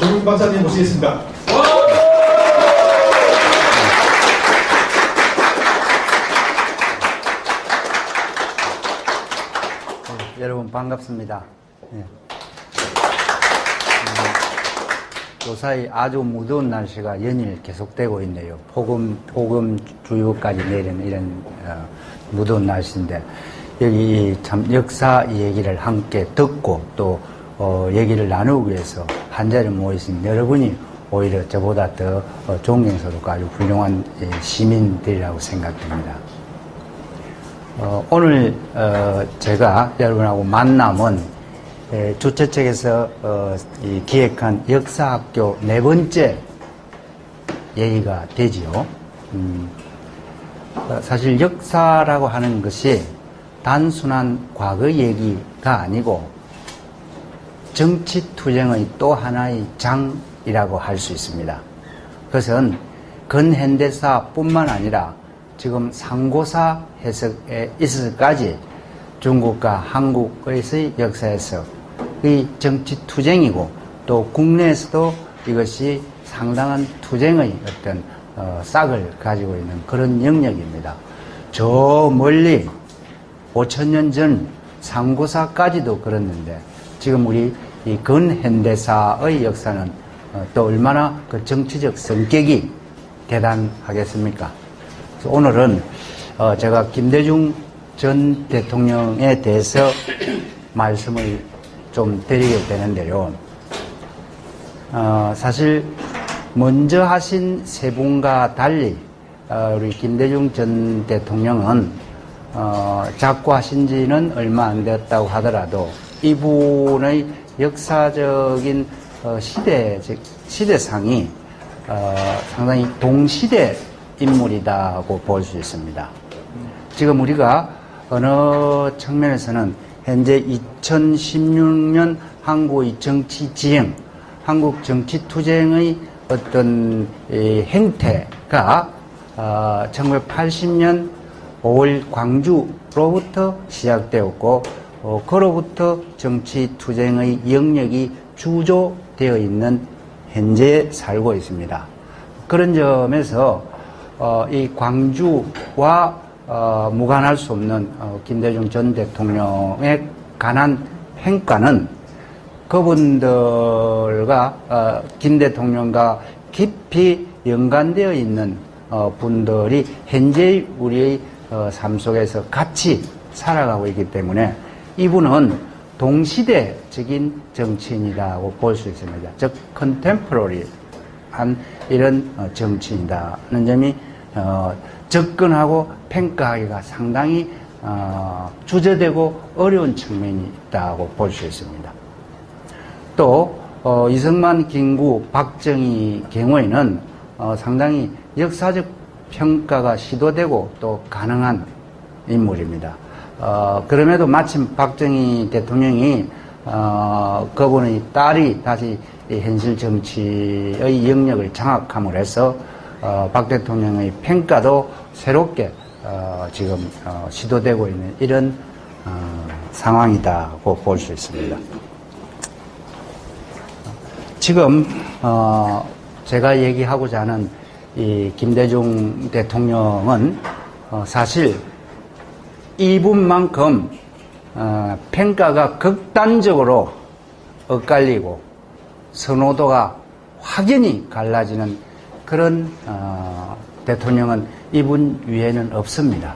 조국 박사님 모시겠습니다. 여러분 반갑습니다. 예. 음, 요사이 아주 무더운 날씨가 연일 계속되고 있네요. 폭음, 폭음 주유까지 내리는 이런 어, 무더운 날씨인데 여기 참 역사 얘기를 함께 듣고 또 어, 얘기를 나누기 위해서 한 자리에 모이신 여러분이 오히려 저보다 더 어, 존경스럽고 아주 훌륭한 예, 시민들이라고 생각됩니다. 어, 오늘 어, 제가 여러분하고 만남은 에, 주최 측에서 어, 이 기획한 역사학교 네 번째 얘기가 되지요. 음, 어, 사실 역사라고 하는 것이 단순한 과거 얘기가 아니고 정치 투쟁의 또 하나의 장이라고 할 수 있습니다. 그것은 근현대사뿐만 아니라 지금 상고사 해석에 있어서까지 중국과 한국의 역사에서 이 정치 투쟁이고 또 국내에서도 이것이 상당한 투쟁의 어떤 어, 싹을 가지고 있는 그런 영역입니다. 저 멀리 5천년 전 상고사까지도 그랬는데 지금 우리 이 근현대사의 역사는 어, 또 얼마나 그 정치적 성격이 대단하겠습니까? 오늘은 어, 제가 김대중 전 대통령에 대해서 말씀을 좀 드리게 되는데요. 어, 사실 먼저 하신 세 분과 달리 어, 우리 김대중 전 대통령은 어, 작고 하신 지는 얼마 안 되었다고 하더라도 이분의 역사적인 어, 시대, 즉 시대상이 어, 상당히 동시대 인물이다고 볼 수 있습니다. 지금 우리가 어느 측면에서는 현재 2016년 한국의 정치 지형, 한국 정치 투쟁의 어떤 행태가 1980년 5월 광주로부터 시작되었고 어, 그로부터 정치 투쟁의 영역이 주조되어 있는 현재 살고 있습니다. 그런 점에서 어, 이 광주와 어, 무관할 수 없는 어, 김대중 전 대통령에 관한 평가는 그분들과 어, 김 대통령과 깊이 연관되어 있는 어, 분들이 현재 우리의 어, 삶 속에서 같이 살아가고 있기 때문에 이분은 동시대적인 정치인이라고 볼 수 있습니다. 즉 컨템포러리한 이런 어, 정치인이다는 점이 어, 접근하고 평가하기가 상당히 어, 주저되고 어려운 측면이 있다고 볼 수 있습니다. 또 어, 이승만, 김구, 박정희 경우에는 어, 상당히 역사적 평가가 시도되고 또 가능한 인물입니다. 어, 그럼에도 마침 박정희 대통령이 어, 그분의 딸이 다시 현실 정치의 영역을 장악함으로 해서 어, 박 대통령의 평가도 새롭게 어, 지금 어, 시도되고 있는 이런 어, 상황이다고 볼 수 있습니다. 지금 어, 제가 얘기하고자 하는 이 김대중 대통령은 어, 사실 이분만큼 어, 평가가 극단적으로 엇갈리고 선호도가 확연히 갈라지는 그런 어, 대통령은 이분 위에는 없습니다.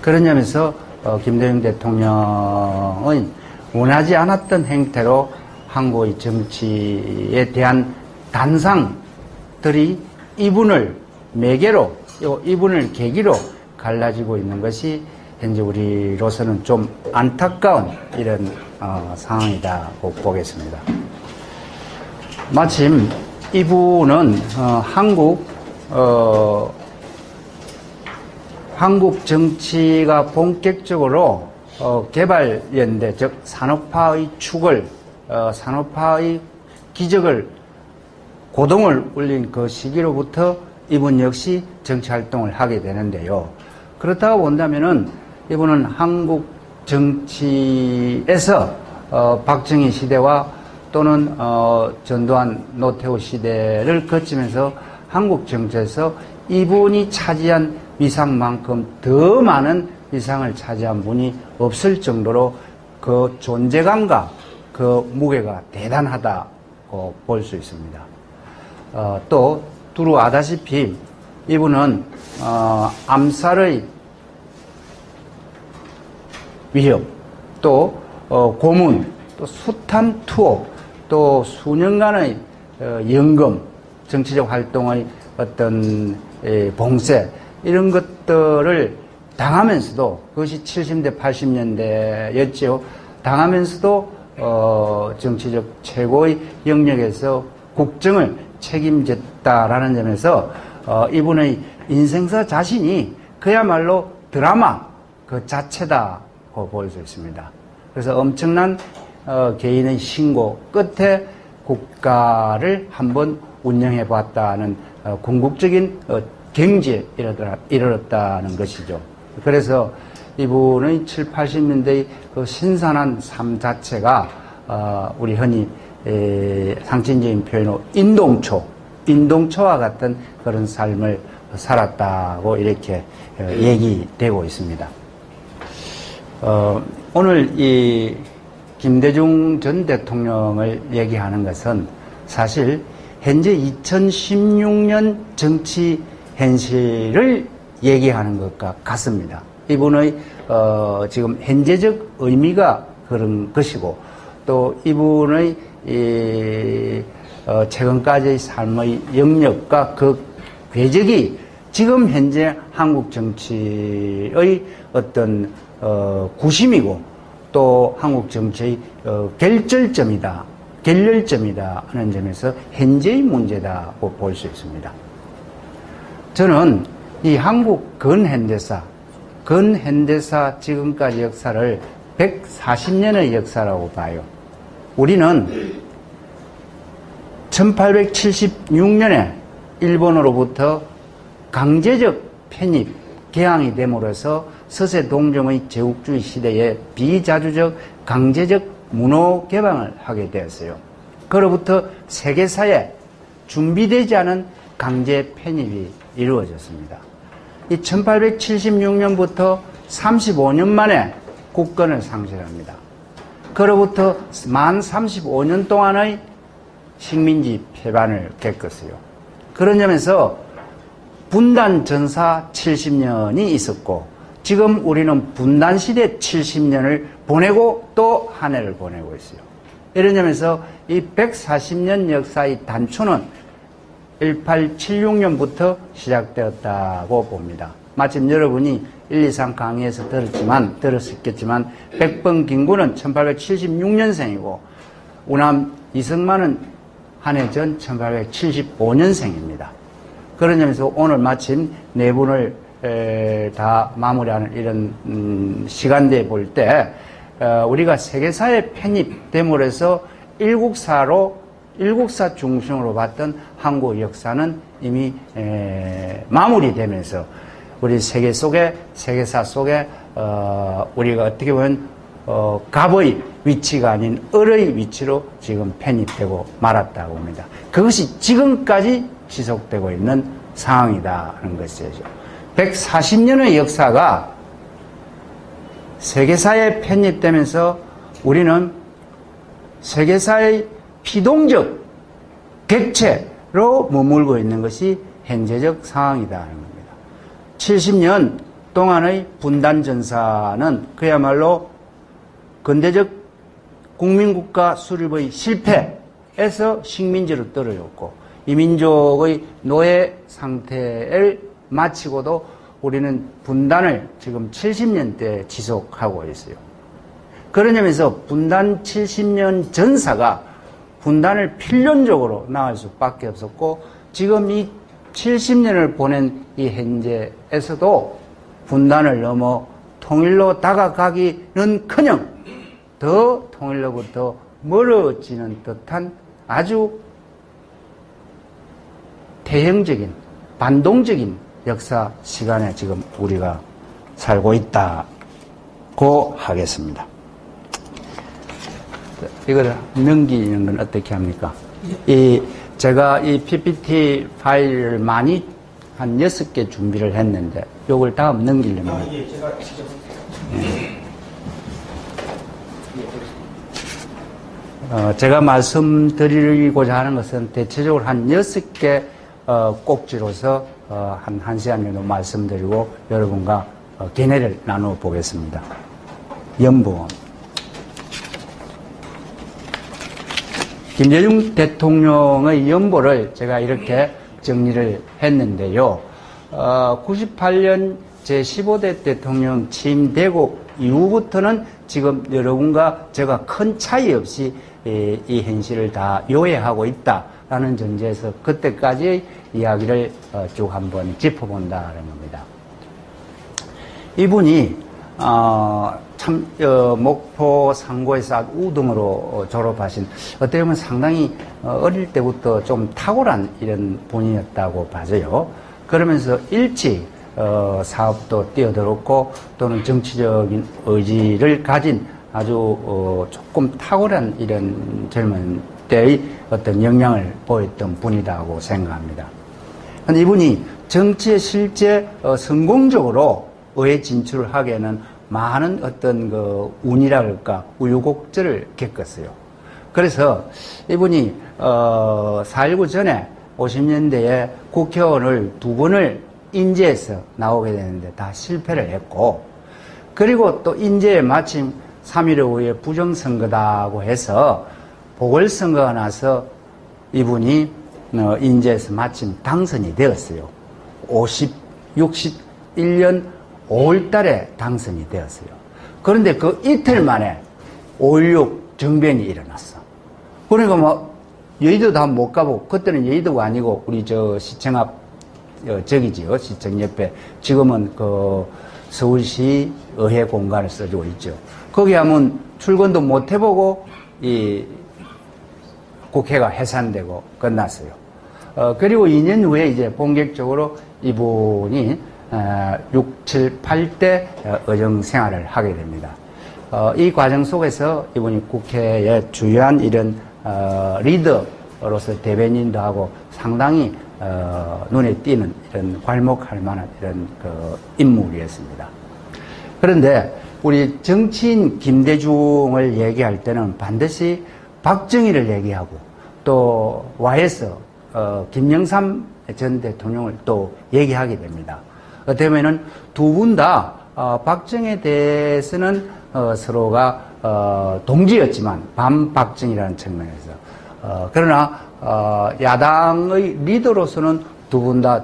그런 점에서 어, 김대중 대통령은 원하지 않았던 행태로 한국의 정치에 대한 단상들이 이분을 매개로 이분을 계기로 갈라지고 있는 것이 현재 우리로서는 좀 안타까운 이런 어, 상황이다고 보겠습니다. 마침 이분은 어, 한국 어, 한국 정치가 본격적으로 어, 개발연대 즉 산업화의 축을 어, 산업화의 기적을 고동을 울린 그 시기로부터 이분 역시 정치 활동을 하게 되는데요. 그렇다고 본다면은 이분은 한국 정치에서 어, 박정희 시대와 또는 어, 전두환 노태우 시대를 거치면서 한국 정치에서 이분이 차지한 위상만큼 더 많은 위상을 차지한 분이 없을 정도로 그 존재감과 그 무게가 대단하다고 볼 수 있습니다. 어, 또 두루 아다시피 이분은 어, 암살의 위협, 또 어, 고문, 또 숱한 투옥, 또 수년간의 어, 연금, 정치적 활동의 어떤 에, 봉쇄 이런 것들을 당하면서도 그것이 70대 80년대였죠. 당하면서도 어, 정치적 최고의 영역에서 국정을 책임졌다라는 점에서 어, 이분의 인생사 자신이 그야말로 드라마 그 자체다고 볼 수 있습니다. 그래서 엄청난 어, 개인의 신고 끝에 국가를 한번 운영해 봤다는 어, 궁극적인 어, 경지에 이르렀다 는 것이죠. 그래서 이분의 7, 80년대의 그 신선한 삶 자체가 어, 우리 흔히 에, 상징적인 표현으로 인동초, 인동초와 같은 그런 삶을 살았다고 이렇게 어, 얘기되고 있습니다. 어, 오늘 이 김대중 전 대통령을 얘기하는 것은 사실 현재 2016년 정치 현실을 얘기하는 것과 같습니다. 이분의 어, 지금 현재적 의미가 그런 것이고 또 이분의 이, 어, 최근까지의 삶의 영역과 그 궤적이 지금 현재 한국 정치의 어떤 어, 구심이고 또 한국 정치의 어, 결절점이다, 결렬점이다 하는 점에서 현재의 문제다고 볼 수 있습니다. 저는 이 한국 근현대사, 근현대사 지금까지 역사를 140년의 역사라고 봐요. 우리는 1876년에 일본으로부터 강제적 편입, 개항이 됨으로써 서세 동정의 제국주의 시대에 비자주적 강제적 문호 개방을 하게 되었어요. 그로부터 세계사에 준비되지 않은 강제 편입이 이루어졌습니다. 이 1876년부터 35년 만에 국권을 상실합니다. 그로부터 만 35년 동안의 식민지 폐반을 겪었어요. 그런 점에서 분단 전사 70년이 있었고 지금 우리는 분단 시대 70년을 보내고 또 한 해를 보내고 있어요. 이런 점에서 이 140년 역사의 단초는 1876년부터 시작되었다고 봅니다. 마침 여러분이 1, 2, 3 강의에서 들었지만, 들었겠지만, 백번 김구는 1876년생이고, 우남 이승만은 한 해 전 1875년생입니다. 그런 점에서 오늘 마침 네 분을 에, 다 마무리하는 이런 음, 시간대에 볼때 어, 우리가 세계사에 편입됨으로 해서 일국사로 일국사 중심으로 봤던 한국 역사는 이미 에, 마무리되면서 우리 세계 속에 세계사 속에 어, 우리가 어떻게 보면 어, 갑의 위치가 아닌 을의 위치로 지금 편입되고 말았다고 봅니다. 그것이 지금까지 지속되고 있는 상황이다는 것이죠. 140년의 역사가 세계사에 편입되면서 우리는 세계사의 피동적 객체로 머물고 있는 것이 현재적 상황이다는 겁니다. 70년 동안의 분단 전사는 그야말로 근대적 국민국가 수립의 실패에서 식민지로 떨어졌고 이민족의 노예 상태를 마치고도 우리는 분단을 지금 70년대 지속하고 있어요. 그런 점에서 분단 70년 전사가 분단을 필연적으로 나갈 수밖에 없었고 지금 이 70년을 보낸 이 현재에서도 분단을 넘어 통일로 다가가기는 커녕 더 통일로부터 멀어지는 듯한 아주 대형적인 반동적인 역사 시간에 지금 우리가 살고 있다고 하겠습니다. 이걸 넘기는 건 어떻게 합니까? 이, 제가 이 PPT 파일을 많이 한 여섯 개 준비를 했는데, 요걸 다음 넘기려면. 아, 예, 제가 직접. 어, 제가 말씀드리고자 하는 것은 대체적으로 한 여섯 개 어, 꼭지로서 어, 한, 한 시간 정도 말씀드리고 여러분과 어, 견해를 나누어 보겠습니다. 연보험. 김대중 대통령의 연보를 제가 이렇게 정리를 했는데요. 어, 98년 제15대 대통령 취임되고 이후부터는 지금 여러분과 제가 큰 차이 없이 이, 이 현실을 다 요해하고 있다라는 전제에서 그때까지의 이야기를 어, 쭉 한번 짚어본다는 겁니다. 이분이 어, 참 어, 목포 아주 우등으로 어, 졸업하신 어떻게 보면 상당히 어, 어릴 때부터 좀 탁월한 이런 분이었다고 봐져요. 그러면서 일찍 어, 사업도 뛰어들었고 또는 정치적인 의지를 가진 아주 어, 조금 탁월한 이런 젊은 때의 어떤 역량을 보였던 분이라고 생각합니다. 이분이 정치에 실제 어, 성공적으로 의회 진출을 하기에는 많은 어떤 그 운이라 할까 우유곡절을 겪었어요. 그래서 이분이 어, 4.19 전에 50년대에 국회의원을 두 번을 인재에서 나오게 되는데 다 실패를 했고 그리고 또 인재에 마침 3.15 후에 부정선거다고 해서 보궐선거가 나서 이분이 어, 인재에서 마침 당선이 되었어요. 50, 61년 5월 달에 당선이 되었어요. 그런데 그 이틀 만에 5.16 정변이 일어났어. 그러니까 뭐, 여의도도 한 번 못 가보고, 그때는 여의도가 아니고, 우리 저 시청 앞, 어, 저기지요. 시청 옆에. 지금은 그 서울시 의회 공간을 써주고 있죠. 거기 하면 출근도 못 해보고, 이 국회가 해산되고 끝났어요. 어, 그리고 2년 후에 이제 본격적으로 이분이 어, 6, 7, 8대 의정 생활을 하게 됩니다. 어, 이 과정 속에서 이분이 국회의 주요한 이런 어, 리더로서 대변인도 하고 상당히 어, 눈에 띄는 이런 괄목할 만한 이런 그 인물이었습니다. 그런데 우리 정치인 김대중을 얘기할 때는 반드시 박정희를 얘기하고 또 와에서 어, 김영삼 전 대통령을 또 얘기하게 됩니다. 어떻게 보면은 두 분다 어, 박정희에 대해서는 어, 서로가 어, 동지였지만 반박정희라는 측면에서 어, 그러나 어, 야당의 리더로서는 두 분 다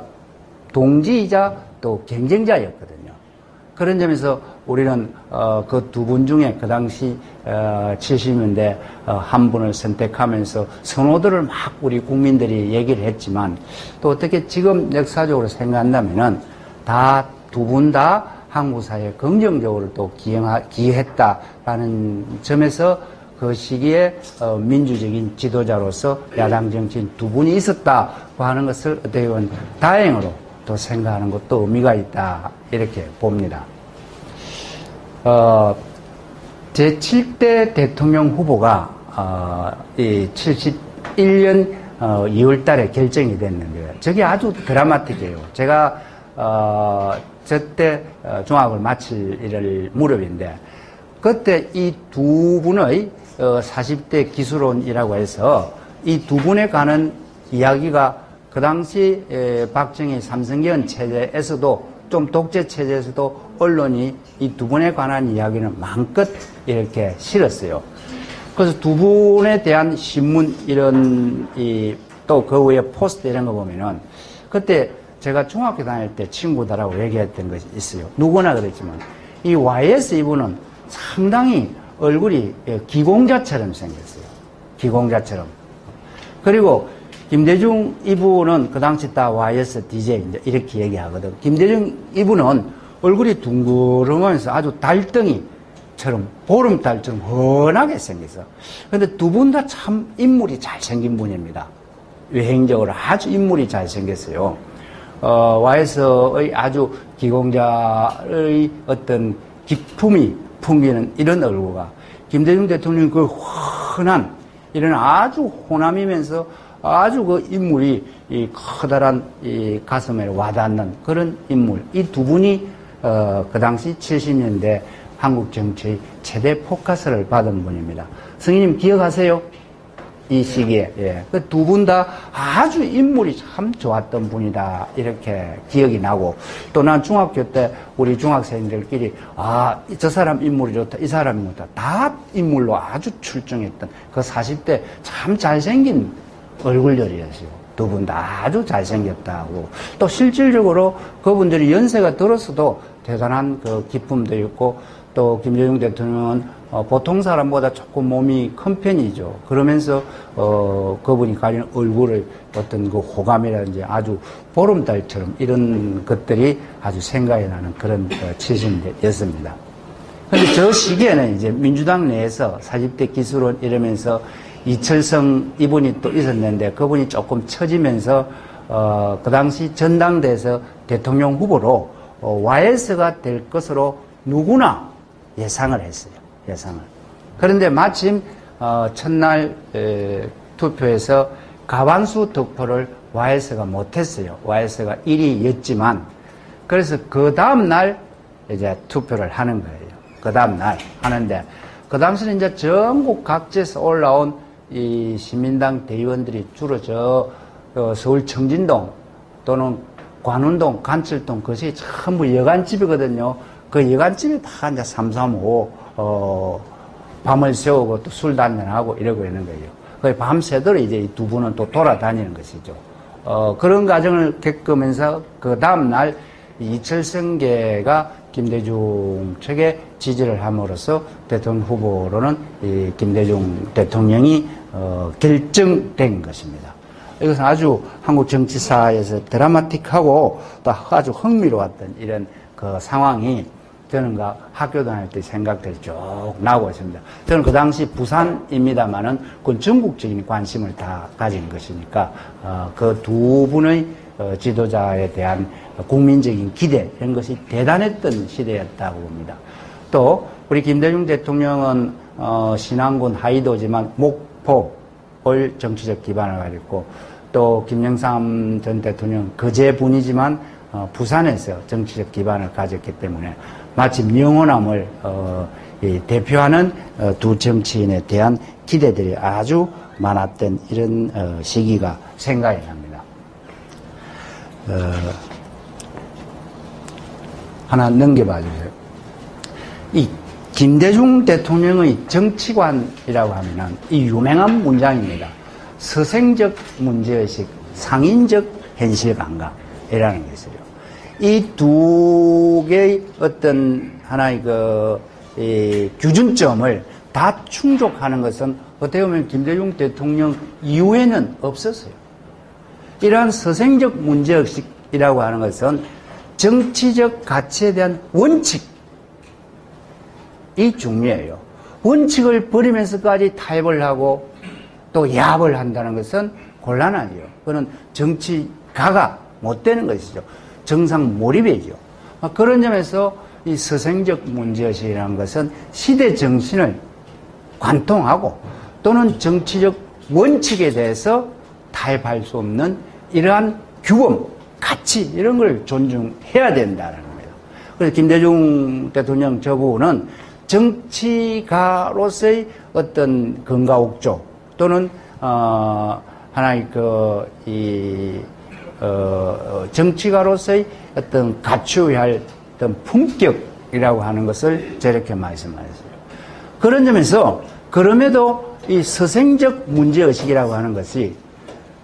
동지이자 또 경쟁자였거든요. 그런 점에서 우리는 어, 그 두 분 중에 그 당시 어, 70년대 어, 한 분을 선택하면서 선호도를 막 우리 국민들이 얘기를 했지만 또 어떻게 지금 역사적으로 생각한다면은 다 두 분 다 한국 사회에 긍정적으로 또 기여하, 기여했다라는 점에서 그 시기에 어, 민주적인 지도자로서 야당 정치인 두 분이 있었다고 하는 것을 어떻게 보면 다행으로 또 생각하는 것도 의미가 있다 이렇게 봅니다. 어, 제7대 대통령 후보가 어, 이 71년 어, 2월 달에 결정이 됐는데요. 저게 아주 드라마틱해요. 제가 어, 저때 어, 중학을 마칠 일을 무렵인데 그때 이 두 분의 어, 40대 기술론이라고 해서 이 두 분에 관한 이야기가 그 당시 에, 박정희 삼성계원 체제에서도 좀 독재 체제에서도 언론이 이 두 분에 관한 이야기는 마음껏 이렇게 실었어요. 그래서 두 분에 대한 신문 이런 이또그 외에 포스트 이런 거 보면은 그때 제가 중학교 다닐 때 친구들하고 얘기했던 것이 있어요. 누구나 그랬지만 이 YS 이분은 상당히 얼굴이 예, 기공자처럼 생겼어요. 기공자처럼. 그리고 김대중 이분은 그 당시 다 YS DJ 이렇게 얘기하거든. 김대중 이분은 얼굴이 둥그러면서 아주 달덩이처럼 보름달처럼 훤하게 생겼어. 근데 두 분 다 참 인물이 잘생긴 분입니다. 외행적으로 아주 인물이 잘생겼어요. 어, 와에서의 아주 기공자의 어떤 기품이 풍기는 이런 얼굴과 김대중 대통령 그 흔한 이런 아주 호남이면서 아주 그 인물이 이 커다란 이 가슴에 와닿는 그런 인물. 이 두 분이 어, 그 당시 70년대 한국 정치의 최대 포커스를 받은 분입니다. 성인님 기억하세요? 이 시기에. 예. 그 두 분 다 아주 인물이 참 좋았던 분이다. 이렇게 기억이 나고. 또 난 중학교 때 우리 중학생들끼리 아, 저 사람 인물이 좋다. 이 사람이 좋다. 다 인물로 아주 출중했던 그 40대 참 잘생긴 얼굴열이었어요. 두 분 다 아주 잘생겼다고. 또 실질적으로 그분들이 연세가 들었어도 대단한 그 기쁨도 있고 또 김대중 대통령은 어, 보통 사람보다 조금 몸이 큰 편이죠. 그러면서 어, 그분이 가진 얼굴의 어떤 그 호감이라든지 아주 보름달처럼 이런 것들이 아주 생각이 나는 그런 어, 70대였습니다. 근데 저 시기에는 이제 민주당 내에서 40대 기술원 이러면서 이철성 이분이 또 있었는데 그분이 조금 처지면서 어, 그 당시 전당대에서 대통령 후보로 어, YS가 될 것으로 누구나 예상을 했어요. 예상을. 그런데 마침 어, 첫날 에, 투표에서 가반수 득표를 YS가 못했어요. YS가 1위였지만 그래서 그 다음 날 이제 투표를 하는 거예요. 그 다음 날 하는데 그 당시는 이제 전국 각지에서 올라온 이 시민당 대의원들이 주로 저 어, 서울 청진동 또는 관운동, 간철동 그것이 전부 여간집이거든요. 그 여간집이 다 이제 삼삼오오 어, 밤을 새우고 또 술 단련하고 이러고 있는 거예요. 그 밤새도록 이제 이 두 분은 또 돌아다니는 것이죠. 어, 그런 과정을 겪으면서 그 다음날 이철성계가 김대중 측에 지지를 함으로써 대통령 후보로는 이 김대중 대통령이 어, 결정된 것입니다. 이것은 아주 한국 정치사에서 드라마틱하고 또 아주 흥미로웠던 이런 그 상황이 저는 그 학교 다닐 때 생각들이 쭉 나오고 있습니다. 저는 그 당시 부산입니다만은 그건 전국적인 관심을 다 가진 것이니까 어, 그두 분의 어, 지도자에 대한 국민적인 기대 이런 것이 대단했던 시대였다고 봅니다. 또 우리 김대중 대통령은 어, 신안군 하이도지만 목포를 정치적 기반을 가졌고 또 김영삼 전 대통령 거제분이지만 어, 부산에서 정치적 기반을 가졌기 때문에 마침 영원함을 어, 대표하는 어, 두 정치인에 대한 기대들이 아주 많았던 이런 어, 시기가 생각이 납니다. 어, 하나 넘겨봐 주세요. 이 김대중 대통령의 정치관이라고 하면은 이 유명한 문장입니다. 서생적 문제의식, 상인적 현실 감각이라는 것이죠. 이두 개의 어떤 하나의 그, 이 규준점을 다 충족하는 것은 어떻게 보면 김대중 대통령 이후에는 없었어요. 이러한 서생적 문제의식이라고 하는 것은 정치적 가치에 대한 원칙 이 중요해요. 원칙을 버리면서까지 타협을 하고 또 야합을 한다는 것은 곤란하죠. 그는 정치가가 못 되는 것이죠. 정상 몰입이죠. 그런 점에서 이 서생적 문제의식이라는 것은 시대 정신을 관통하고 또는 정치적 원칙에 대해서 타협할 수 없는 이러한 규범, 가치 이런 걸 존중해야 된다는 겁니다. 그래서 김대중 대통령 저부는 정치가로서의 어떤 건가옥조 또는 어 하나의 그 이 어, 정치가로서의 어떤 갖추어야 할 어떤 품격이라고 하는 것을 저렇게 말씀하셨어요. 그런 점에서 그럼에도 이 서생적 문제의식이라고 하는 것이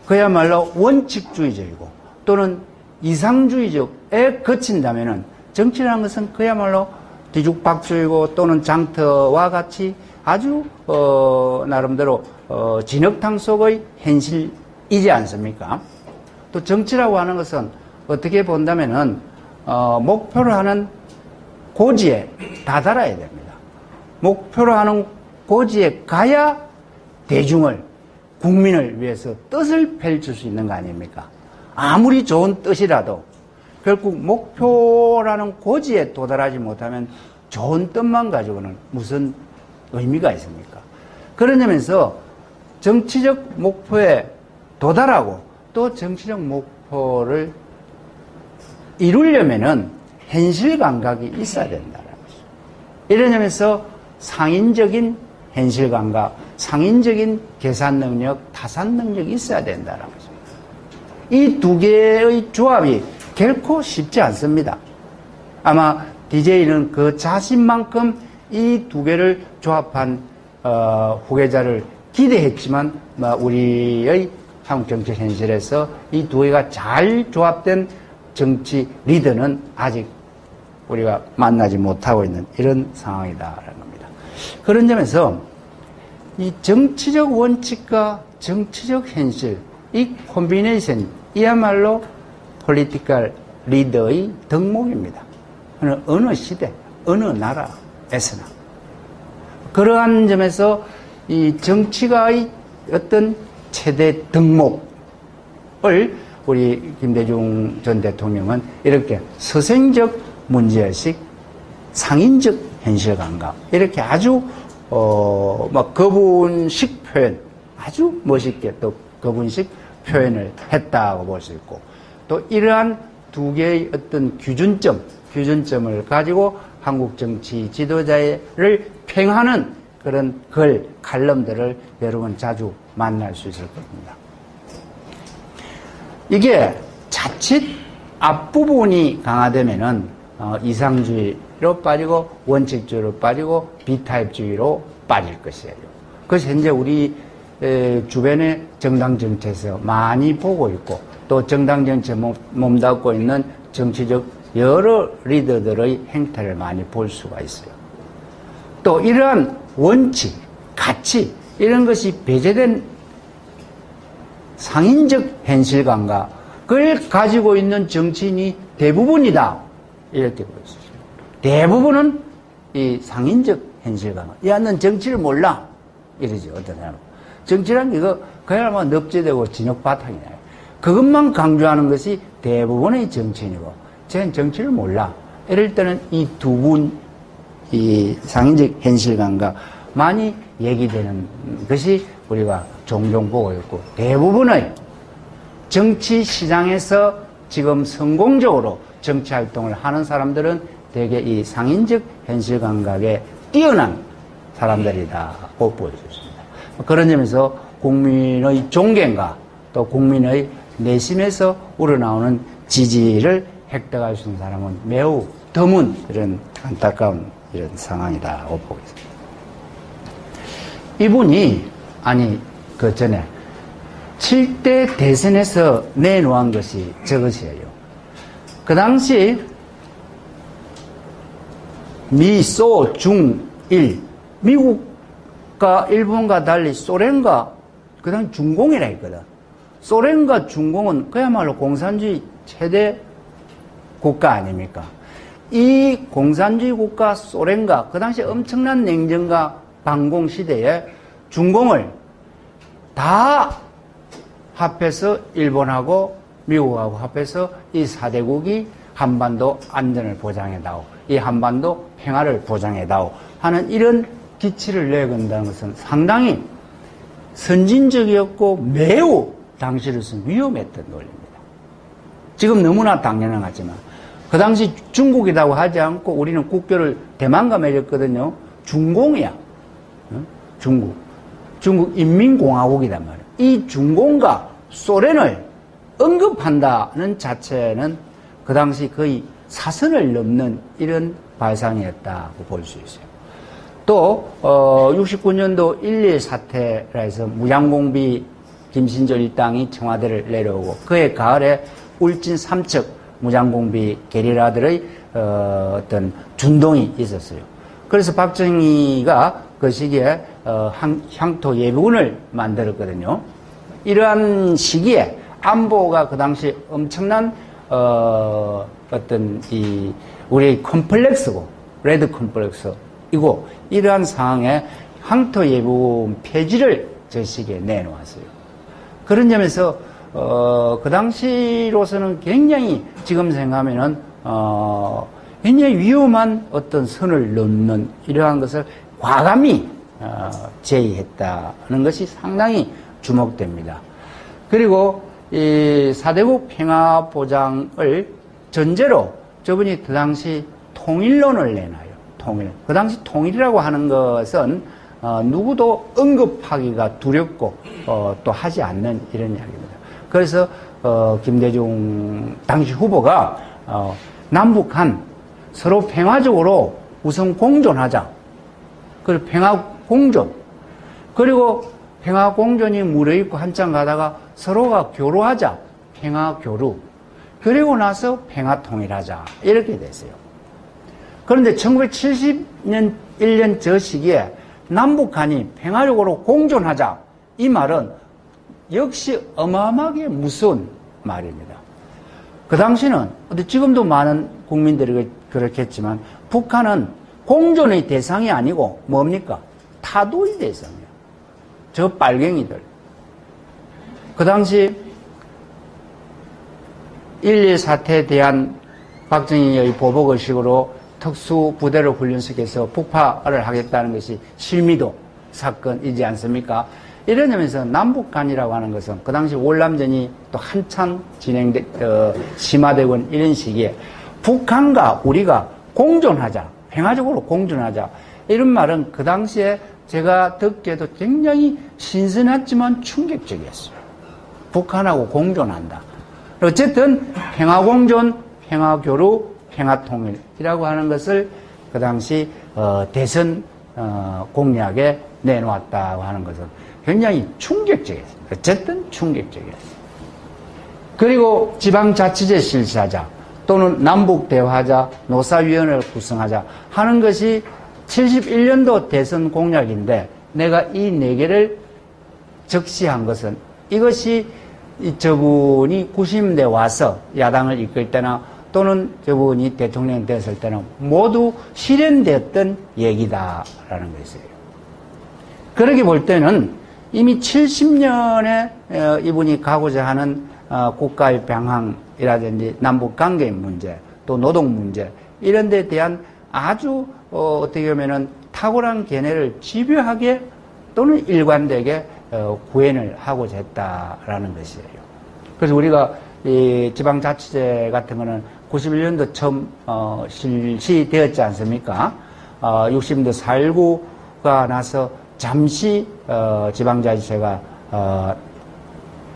그야말로 원칙주의적이고 또는 이상주의적에 거친다면은 정치라는 것은 그야말로 뒤죽박죽이고 또는 장터와 같이 아주 어, 나름대로 어, 진흙탕 속의 현실이지 않습니까? 또 정치라고 하는 것은 어떻게 본다면은 어, 목표로 하는 고지에 다다라야 됩니다. 목표로 하는 고지에 가야 대중을 국민을 위해서 뜻을 펼칠 수 있는 거 아닙니까? 아무리 좋은 뜻이라도 결국 목표라는 고지에 도달하지 못하면 좋은 뜻만 가지고는 무슨 의미가 있습니까? 점에서 정치적 목표에 도달하고 또 정치적 목표를 이루려면은 현실 감각이 있어야 된다는 거죠. 점에서 상인적인 현실 감각, 상인적인 계산 능력, 타산 능력이 있어야 된다는 거죠. 이 두 개의 조합이 결코 쉽지 않습니다. 아마 DJ는 그 자신만큼 이 두 개를 조합한 어, 후계자를 기대했지만 뭐 우리의 한국 정치 현실에서 이 두 개가 잘 조합된 정치 리더는 아직 우리가 만나지 못하고 있는 이런 상황이다라는 겁니다. 그런 점에서 이 정치적 원칙과 정치적 현실, 이 콤비네이션, 이야말로 political leader의 덕목입니다. 어느, 어느 시대, 어느 나라에서나. 그러한 점에서 이 정치가의 어떤 최대 덕목을 우리 김대중 전 대통령은 이렇게 서생적 문제의식, 상인적 현실 감각, 이렇게 아주, 어, 막 거분식 표현, 아주 멋있게 또 거분식 표현을 했다고 볼 수 있고, 또 이러한 두 개의 어떤 규준점, 규준점을 가지고 한국 정치 지도자를 평하는 그런 글, 칼럼들을 여러분 자주 만날 수 있을 겁니다. 이게 자칫 앞부분이 강화되면은 어, 이상주의로 빠지고 원칙주의로 빠지고 비타입주의로 빠질 것이에요. 그래서 현재 우리 에, 주변의 정당 정치에서 많이 보고 있고 또 정당 정치에 몸, 몸담고 있는 정치적 여러 리더들의 행태를 많이 볼 수가 있어요. 또 이러한 원칙, 가치 이런 것이 배제된 상인적 현실감각을 가지고 있는 정치인이 대부분이다. 이렇게 보였어요. 대부분은 이 상인적 현실감각. 야, 넌 정치를 몰라. 이러죠. 어떤 사람은. 정치란 이거 그야말로 넙지되고 진흙 바탕이에요. 그것만 강조하는 것이 대부분의 정치인이고, 쟤는 정치를 몰라. 이럴 때는 이 두 분, 이 상인적 현실감과 많이 얘기되는 것이 우리가 종종 보고 있고, 대부분의 정치 시장에서 지금 성공적으로 정치 활동을 하는 사람들은 대개 이 상인적 현실 감각에 뛰어난 사람들이다고 보여졌습니다. 그런 점에서 국민의 존경과 또 국민의 내심에서 우러나오는 지지를 획득할 수 있는 사람은 매우 드문 이런 안타까운 이런 상황이다고 보고 있습니다. 이분이 아니 그 전에 7대 대선에서 내놓은 것이 저것이에요. 그 당시 미, 소, 중, 일 미국과 일본과 달리 소련과 그 당시 중공이라 했거든. 소련과 중공은 그야말로 공산주의 최대 국가 아닙니까? 이 공산주의 국가 소련과 그 당시 엄청난 냉전과 반공 시대에 중공을 다 합해서 일본하고 미국하고 합해서 이 4대국이 한반도 안전을 보장해다오. 이 한반도 평화를 보장해다오. 하는 이런 기치를 내건다는 것은 상당히 선진적이었고 매우 당시로서는 위험했던 논리입니다. 지금 너무나 당연한 것 같지만 그 당시 중국이라고 하지 않고 우리는 국교를 대만과 맺었거든요. 중공이야. 중국. 중국 인민공화국이란 말이에요. 이 중공과 소련을 언급한다는 자체는 그 당시 거의 사선을 넘는 이런 발상이었다고 볼 수 있어요. 또 어, 69년도 1.1 사태라 해서 무장공비 김신절 일당이 청와대를 내려오고 그해 가을에 울진 삼척 무장공비 게리라들의 어, 떤 준동이 있었어요. 그래서 박정희가 그 시기에 어, 향토 예비군을 만들었거든요. 이러한 시기에 안보가 그 당시 엄청난 어, 어떤 이 우리의 컴플렉스고 레드 컴플렉스이고 이러한 상황에 항토 예비군 폐지를 저 시기에 내놓았어요. 그런 점에서 어, 그 당시로서는 굉장히 지금 생각하면은 어, 굉장히 위험한 어떤 선을 넘는 이러한 것을 과감히 어, 제의했다는 것이 상당히 주목됩니다. 그리고 이 사대국 평화 보장을 전제로 저분이 그 당시 통일론을 내놔요. 통일. 그 당시 통일이라고 하는 것은 어, 누구도 언급하기가 두렵고 어, 또 하지 않는 이런 이야기입니다. 그래서 어, 김대중 당시 후보가 어, 남북한 서로 평화적으로 우선 공존하자. 그리고 평화 공존. 그리고 평화 공존이 무르익고 한참 가다가 서로가 교류하자. 평화 교류. 그리고 나서 평화 통일하자. 이렇게 됐어요. 그런데 1970년 1년 저 시기에 남북한이 평화적으로 공존하자. 이 말은 역시 어마어마하게 무서운 말입니다. 그 당시는 지금도 많은 국민들이 그렇겠지만 북한은 공존의 대상이 아니고 뭡니까? 타도의 대상이에요. 저 빨갱이들. 그 당시 1.1 사태에 대한 박정희의 보복의식으로 특수 부대를 훈련시켜서 폭파를 하겠다는 것이 실미도 사건이지 않습니까? 이러면서 남북 간이라고 하는 것은 그 당시 월남전이 또 한참 진행돼 어, 심화되고 이런 시기에 북한과 우리가 공존하자 평화적으로 공존하자 이런 말은 그 당시에 제가 듣기에도 굉장히 신선했지만 충격적이었어요. 북한하고 공존한다. 어쨌든 평화공존, 평화교류, 평화통일이라고 하는 것을 그 당시 어, 대선 어, 공약에 내놓았다고 하는 것은 굉장히 충격적이었습니다. 어쨌든 충격적이었어요. 그리고 지방자치제 실시하자 또는 남북대화자 노사위원회를 구성하자 하는 것이 71년도 대선 공약인데 내가 이 네 개를 적시한 것은 이것이 저분이 90대 와서 야당을 이끌 때나 또는 저분이 대통령 됐을 때는 모두 실현됐던 얘기다라는 것이에요. 그렇게 볼 때는 이미 70년에 어, 이분이 가고자 하는 어, 국가의 방향이라든지 남북 관계 문제, 또 노동 문제 이런 데 대한 아주 어, 떻게 보면은 탁월한 견해를 집요하게 또는 일관되게 구현을 하고자 했다라는 것이에요. 그래서 우리가 이 지방자치제 같은 거는 91년도 처음 어, 실시되었지 않습니까? 어, 60년도 4.19가 나서 잠시 어, 지방자치제가 어,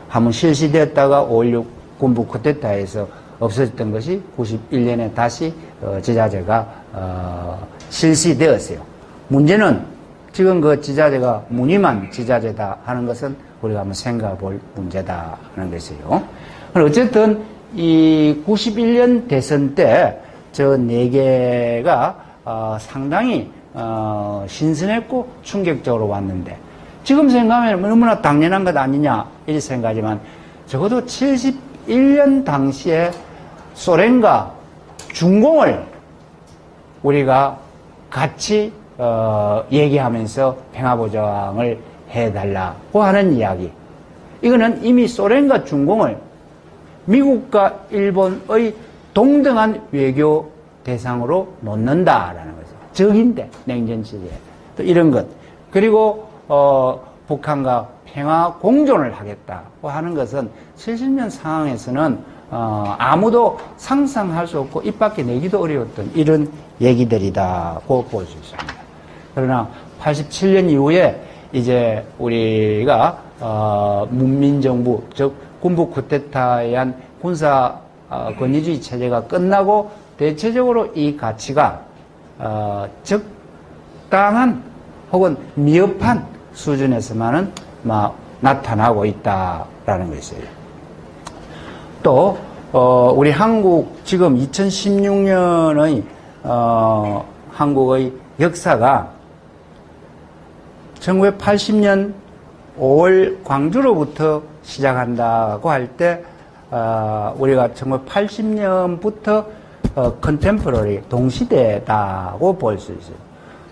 한번 실시되었다가 5.16 군부 쿠데타에서 없어졌던 것이 91년에 다시 어, 지자제가 어, 실시되었어요. 문제는 지금 그 지자제가 무늬만 지자제다 하는 것은 우리가 한번 생각해 볼 문제다 하는 것이에요. 어쨌든 이 91년 대선 때 저 네 개가 어, 상당히 어, 신선했고 충격적으로 왔는데 지금 생각하면 너무나 당연한 것 아니냐 이렇게 생각하지만 적어도 71년 당시에 소련과 중공을 우리가 같이 어, 얘기하면서 평화보장을 해달라고 하는 이야기. 이거는 이미 소련과 중공을 미국과 일본의 동등한 외교 대상으로 놓는다라는 거죠. 적인데 냉전 시대에 또 이런 것 그리고 어, 북한과 평화 공존을 하겠다고 하는 것은 70년 상황에서는 어, 아무도 상상할 수 없고 입 밖에 내기도 어려웠던 이런 얘기들이다고 볼 수 있습니다. 그러나 87년 이후에 이제 우리가 어, 문민정부 즉 군부 쿠데타에 의한 군사 어, 권위주의 체제가 끝나고 대체적으로 이 가치가 어, 적당한 혹은 미흡한 수준에서만은 막 나타나고 있다라는 것이에요. 또 어, 우리 한국 지금 2016년의 어, 한국의 역사가 1980년 5월 광주로부터 시작한다고 할 때, 어, 우리가 1980년부터 어, 컨템포러리, 동시대다고 볼 수 있어요.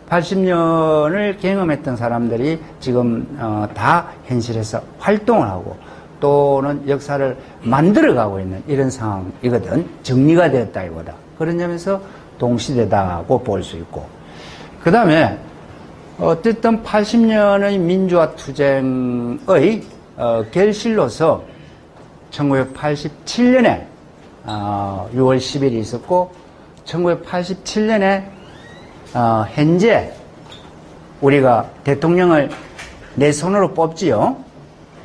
80년을 경험했던 사람들이 지금 어, 다 현실에서 활동을 하고 또는 역사를 만들어가고 있는 이런 상황이거든. 정리가 되었다기보다. 그런 점에서 동시대다고 볼 수 있고. 그 다음에 어쨌든 80년의 민주화 투쟁의 어, 결실로서 1987년에 6월 10일이 있었고 1987년에 어, 현재 우리가 대통령을 내 손으로 뽑지요.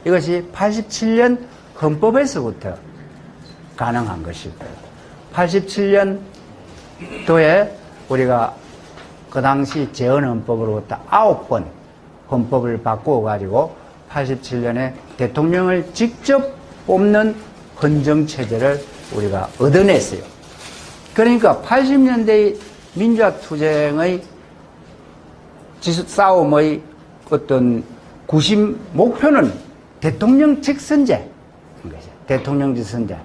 이것이 87년 헌법에서부터 가능한 것이고요. 87년도에 우리가 그 당시 재헌헌법으로부터 아홉 번 헌법을 바꾸어 가지고 87년에 대통령을 직접 뽑는 헌정체제를 우리가 얻어냈어요. 그러니까 80년대의 민주화 투쟁의 싸움의 어떤 구심 목표는 대통령 직선제. 대통령 직선제.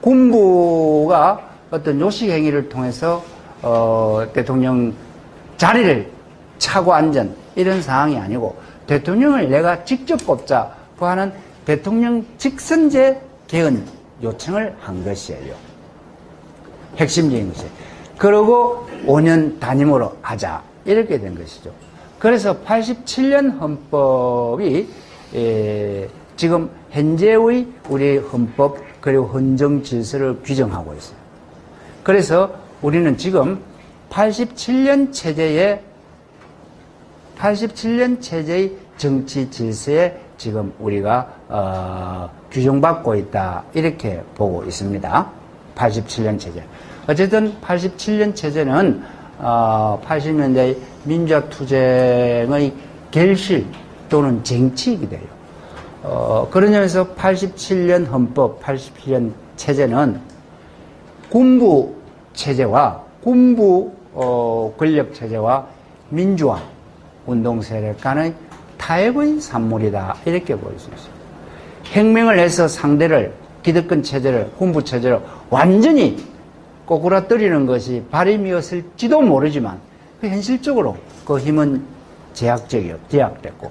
군부가 어떤 요식 행위를 통해서 어, 대통령 자리를 차고 앉은 이런 상황이 아니고 대통령을 내가 직접 뽑자 고 하는 대통령 직선제 개헌 요청을 한 것이에요. 핵심적인 것이. 그러고 5년 단임으로 하자. 이렇게 된 것이죠. 그래서 87년 헌법이 에, 지금 현재의 우리 헌법 그리고 헌정 질서를 규정하고 있어요. 그래서 우리는 지금 87년 체제의 87년 체제의 정치 질서에 지금 우리가 어, 규정받고 있다 이렇게 보고 있습니다. 87년 체제. 어쨌든 87년 체제는 어, 80년대 민주화 투쟁의 결실 또는 쟁취이기 돼요. 어, 점에서 87년 헌법, 87년 체제는 군부 체제와 군부 어, 권력 체제와 민주화 운동 세력 간의 타협의 산물이다 이렇게 볼 수 있습니다. 혁명을 해서 상대를 기득권 체제를 군부 체제로 완전히 꼬꾸라뜨리는 것이 발임이었을지도 모르지만 그 현실적으로 그 힘은 제약적이요 제약됐고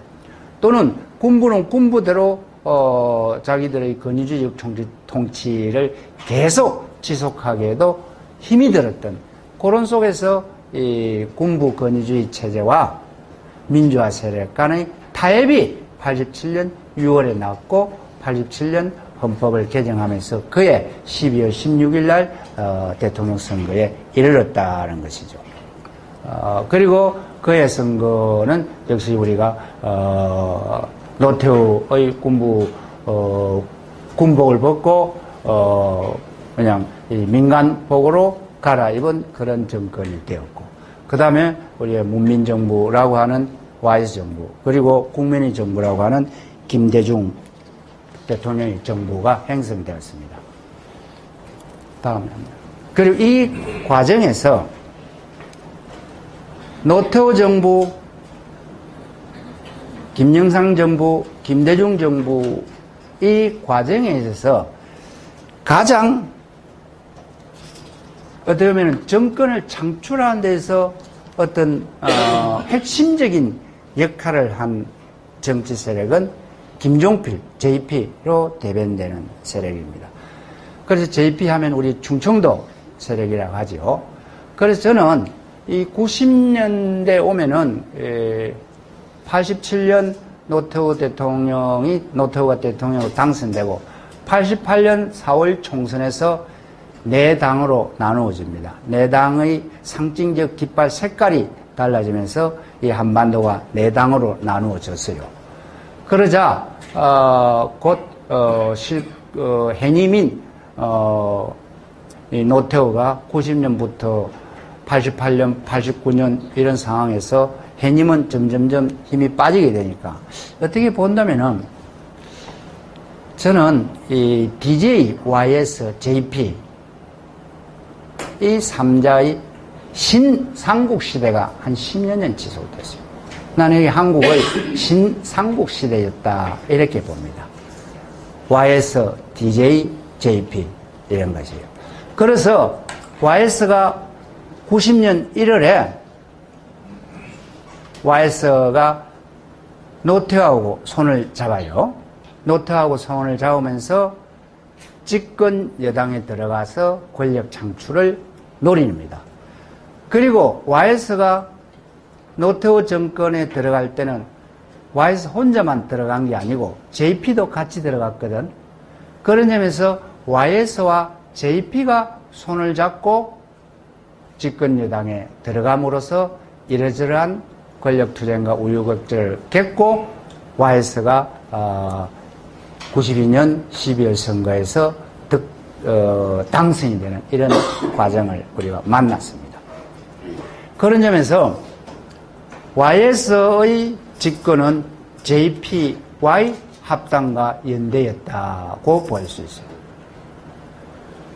또는 군부는 군부대로 어, 자기들의 권위주의적 통치, 통치를 계속 지속하기에도 힘이 들었던 그런 속에서 이 군부 권위주의 체제와 민주화 세력 간의 타협이 87년 6월에 났고 87년 헌법을 개정하면서 그해 12월 16일 날 어, 대통령 선거에 이르렀다는 것이죠. 어, 그리고 그해 선거는 역시 우리가 어, 노태우의 군부 어, 군복을 벗고 어, 그냥 민간복으로 갈아입은 그런 정권이 되었고 그 다음에 우리의 문민정부라고 하는 와이스 정부 그리고 국민의 정부라고 하는 김대중 대통령의 정부가 행성되었습니다. 다음에 그리고 이 과정에서 노태우 정부, 김영상 정부, 김대중 정부 이 과정에 있어서 가장 어떻게 보면 정권을 창출하는 데서 어떤 어, 핵심적인 역할을 한 정치 세력은 김종필, JP로 대변되는 세력입니다. 그래서 JP 하면 우리 충청도 세력이라고 하죠. 그래서 저는 이 90년대 오면은 87년 노태우 대통령이 노태우가 대통령으로 당선되고 88년 4월 총선에서 네 당으로 나누어집니다. 네 당의 상징적 깃발 색깔이 달라지면서 이 한반도가 네 당으로 나누어졌어요. 그러자 어, 곧 어, 실, 어, 해님인 어, 노태우가 90년부터 88년, 89년 이런 상황에서 해님은 점점점 힘이 빠지게 되니까 어떻게 본다면은 저는 이 DJ, YS, JP 이 3자의 신삼국 시대가 한 10여 년 지속됐어요. 나는 이 한국의 신삼국 시대였다 이렇게 봅니다. YS, DJ, JP 이런 것이에요. 그래서 YS가 90년 1월에 YS가 노태하고 손을 잡아요. 노태하고 손을 잡으면서 집권 여당에 들어가서 권력 창출을 노립니다. 그리고 YS가 노태우 정권에 들어갈 때는 YS 혼자만 들어간 게 아니고 JP도 같이 들어갔거든. 그런 점에서 YS와 JP가 손을 잡고 집권 여당에 들어감으로써 이러저러한 권력 투쟁과 우유곡절을 겪고 YS가 어, 92년 12월 선거에서 득, 어, 당선이 되는 이런 과정을 우리가 만났습니다. 그런 점에서 YS의 집권은 JPY 합당과 연대였다고 볼 수 있어요.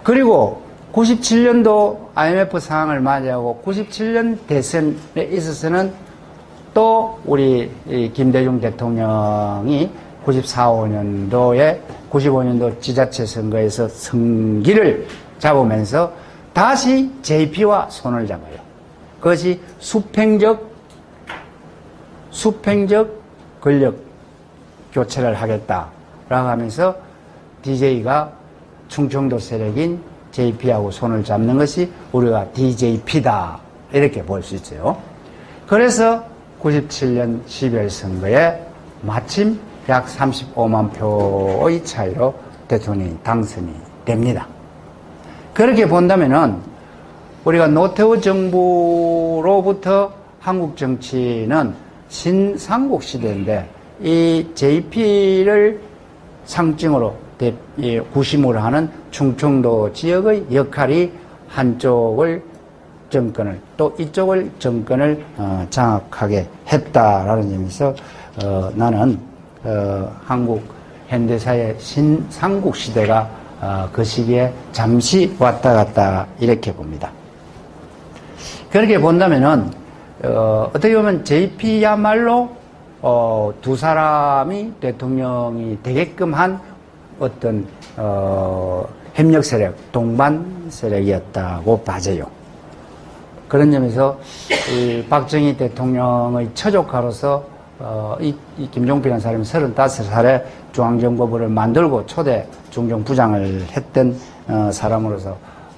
그리고 97년도 IMF 상황을 맞이하고 97년 대선에 있어서는 또 우리 김대중 대통령이 94, 5년도에 95년도 지자체 선거에서 승기를 잡으면서 다시 JP와 손을 잡아요. 그것이 수평적 수평적 권력 교체를 하겠다라고 하면서 DJ가 충청도 세력인 JP하고 손을 잡는 것이 우리가 DJP다 이렇게 볼 수 있어요. 그래서 97년 12월 선거에 마침 약 35만 표의 차이로 대통령이 당선이 됩니다. 그렇게 본다면은 우리가 노태우 정부로부터 한국 정치는 신삼국 시대인데 이 JP를 상징으로 구심으로 하는 충청도 지역의 역할이 한쪽을 정권을 또 이쪽을 정권을 어, 장악하게 했다라는 점에서 어, 나는 어, 한국 현대사의 신삼국 시대가 어, 그 시기에 잠시 왔다 갔다 이렇게 봅니다. 그렇게 본다면은 어, 떻게 보면 JP야말로 어, 두 사람이 대통령이 되게끔 한 어떤 어, 협력 세력, 동반 세력이었다고 봐져요. 그런 점에서 박정희 대통령의 처조카로서 어, 이, 이 김종필이라는 사람이 35살에 중앙정보부를 만들고 초대 중정부장을 했던 어, 사람으로서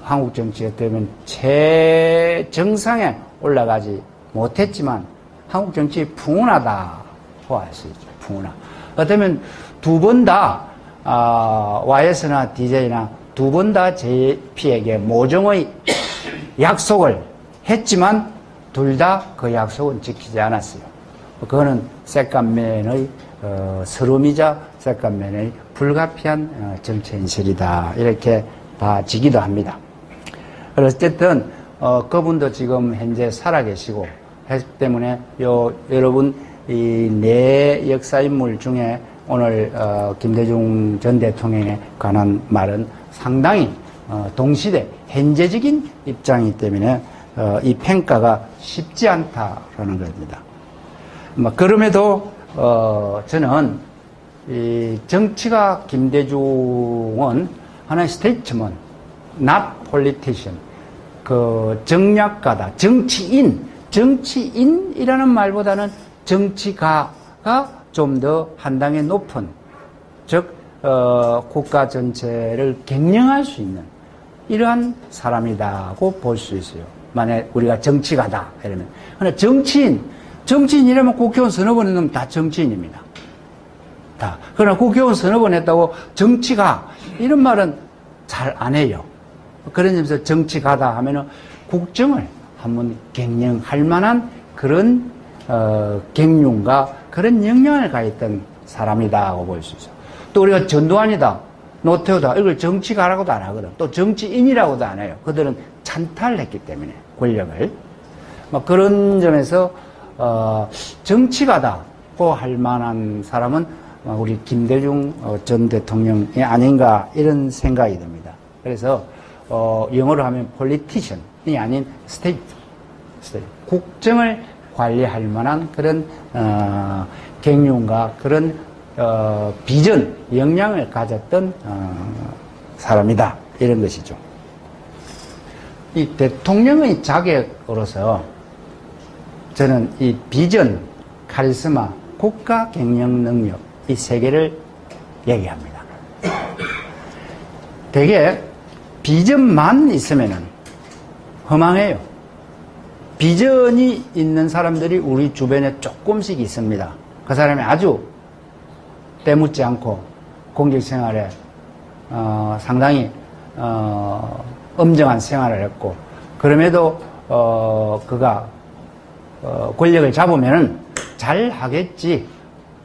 한국 정치에 되면 최정상에 올라가지 못했지만 한국 정치 풍운하다고 할수 있죠. 풍운하. 어쩌면 두 번 다, 아, YS나 DJ나 두 번 다 JP에게 모종의 약속을 했지만 둘 다 그 약속은 지키지 않았어요. 그거는 색감면의 어, 서름이자 색감면의 불가피한 어, 정치 현실이다. 이렇게 봐지기도 합니다. 어쨌든 어, 그분도 지금 현재 살아계시고 했기 때문에 요 여러분 이 네 역사 인물 중에 오늘 어, 김대중 전 대통령에 관한 말은 상당히 어, 동시대 현재적인 입장이기 때문에 어, 이 평가가 쉽지 않다라는 겁니다. 뭐 그럼에도 어, 저는 이 정치가 김대중은 하나의 스테이트먼, not politician, 그 정략가다, 정치인, 정치인이라는 말보다는 정치가가 좀 더 한 단계 높은, 즉 어, 국가 전체를 갱령할 수 있는 이러한 사람이다고 볼 수 있어요. 만약 우리가 정치가다 이러면, 그러나 정치인 정치인이라면 국회의원 서너 번 했으면 다 정치인입니다. 다. 그러나 국회의원 서너 번 했다고 정치가 이런 말은 잘 안 해요. 그런 점에서 정치가다 하면은 국정을 한번 갱령할 만한 그런 어, 갱륜과 그런 역량을 가했던 사람이다고 볼 수 있어. 또 우리가 전두환이다, 노태우다 이걸 정치가라고도 안 하거든. 또 정치인이라고도 안 해요. 그들은 찬탈했기 때문에 권력을. 뭐 그런 점에서 어, 정치가다고 할 만한 사람은 우리 김대중 어, 전 대통령이 아닌가 이런 생각이 듭니다. 그래서 어, 영어로 하면 politician이 아닌 state, state. 국정을 관리할 만한 그런 어, 갱륜과 그런 어, 비전, 역량을 가졌던 어, 사람이다 이런 것이죠. 이 대통령의 자격으로서 저는 이 비전, 카리스마, 국가 경영 능력 이 세 개를 얘기합니다. 대개 비전만 있으면 허망해요. 비전이 있는 사람들이 우리 주변에 조금씩 있습니다. 그 사람이 아주 때묻지 않고 공직 생활에 어, 상당히 어, 엄정한 생활을 했고 그럼에도 어, 그가 어, 권력을 잡으면 잘 하겠지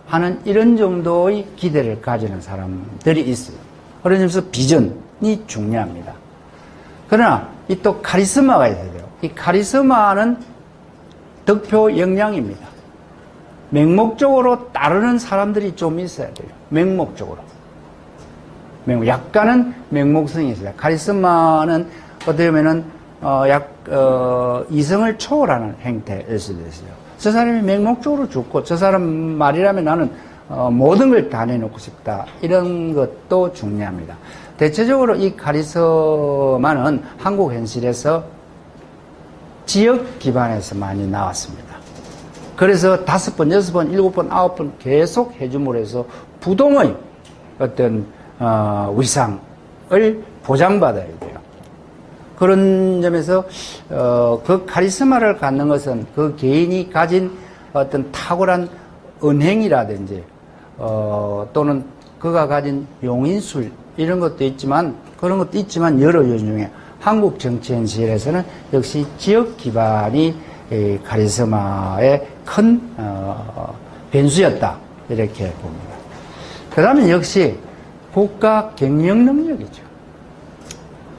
하는 이런 정도의 기대를 가지는 사람들이 있어요. 그런 점에서 비전이 중요합니다. 그러나 이 또 카리스마가 있어야 돼요. 이 카리스마는 득표 역량입니다. 맹목적으로 따르는 사람들이 좀 있어야 돼요. 맹목적으로. 맹목. 약간은 맹목성이 있어요. 카리스마는 어떻게 보면은 어, 약, 어, 이성을 초월하는 행태일 수도 있어요. 저 사람이 맹목적으로 죽고 저 사람 말이라면 나는 어, 모든 걸 다 내놓고 싶다. 이런 것도 중요합니다. 대체적으로 이 카리스마는 한국 현실에서 지역 기반에서 많이 나왔습니다. 그래서 다섯 번, 여섯 번, 일곱 번, 아홉 번 계속 해줌으로 해서 부동의 어떤 어, 위상을 보장받아야 돼요. 그런 점에서 어, 그 카리스마를 갖는 것은 그 개인이 가진 어떤 탁월한 은행이라든지 어, 또는 그가 가진 용인술 이런 것도 있지만 그런 것도 있지만 여러 요인 중에 한국 정치 현실에서는 역시 지역 기반이 카리스마의 큰 어, 변수였다 이렇게 봅니다. 그 다음에 역시 국가 경영 능력이죠.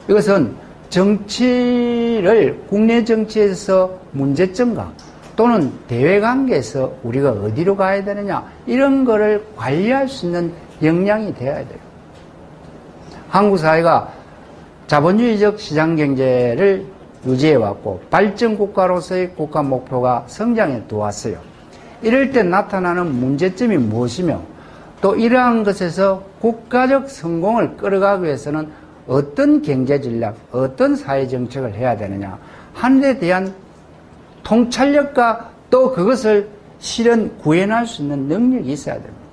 이것은 정치를 국내 정치에서 문제점과 또는 대외 관계에서 우리가 어디로 가야 되느냐 이런 거를 관리할 수 있는 역량이 되어야 돼요. 한국 사회가 자본주의적 시장 경제를 유지해 왔고 발전 국가로서의 국가 목표가 성장해 도왔어요. 이럴 때 나타나는 문제점이 무엇이며 또 이러한 것에서 국가적 성공을 끌어가기 위해서는 어떤 경제 전략, 어떤 사회 정책을 해야 되느냐 하는 데 대한 통찰력과 또 그것을 실현 구현할 수 있는 능력이 있어야 됩니다.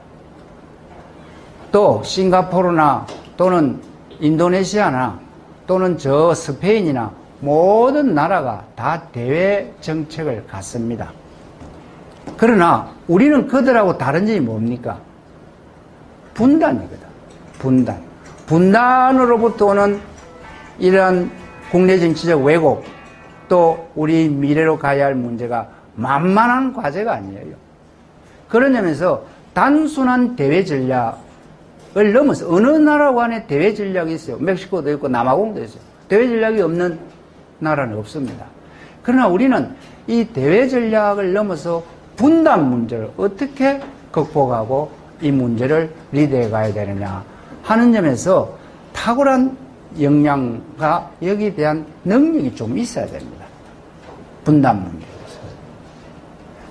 또 싱가포르나 또는 인도네시아나 또는 저 스페인이나 모든 나라가 다 대외 정책을 갖습니다. 그러나 우리는 그들하고 다른 점이 뭡니까? 분단이거든. 분단. 분단으로부터 오는 이러한 국내 정치적 왜곡, 또 우리 미래로 가야 할 문제가 만만한 과제가 아니에요. 그런 점에서 단순한 대외 전략 을 넘어서 어느 나라 간에 대외 전략이 있어요. 멕시코도 있고 남아공도 있어요. 대외 전략이 없는 나라는 없습니다. 그러나 우리는 이 대외 전략을 넘어서 분단 문제를 어떻게 극복하고 이 문제를 리드해 가야 되느냐 하는 점에서 탁월한 역량과 여기에 대한 능력이 좀 있어야 됩니다. 분단 문제.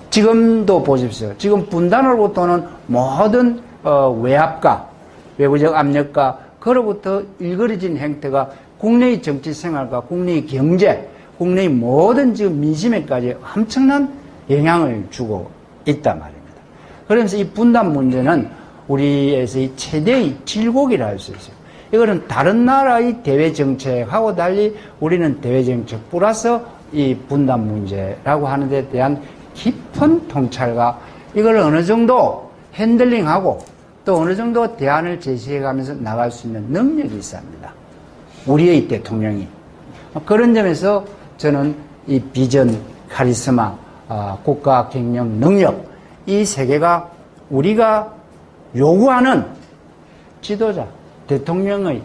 지금도 보십시오. 지금 분단으로부터는 모든 어, 외압과 외부적 압력과 그로부터 일그러진 행태가 국내의 정치 생활과 국내의 경제, 국내의 모든 지금 민심에까지 엄청난 영향을 주고 있단 말입니다. 그러면서 이 분단 문제는 우리에서의 최대의 질곡이라 할 수 있어요. 이거는 다른 나라의 대외 정책하고 달리 우리는 대외 정책 플러스 이 분단 문제라고 하는 데 대한 깊은 통찰과 이걸 어느 정도 핸들링하고 또 어느 정도 대안을 제시해 가면서 나갈 수 있는 능력이 있습니다. 우리의 대통령이. 그런 점에서 저는 이 비전, 카리스마, 어, 국가 경영 능력, 이 세 개가 우리가 요구하는 지도자, 대통령의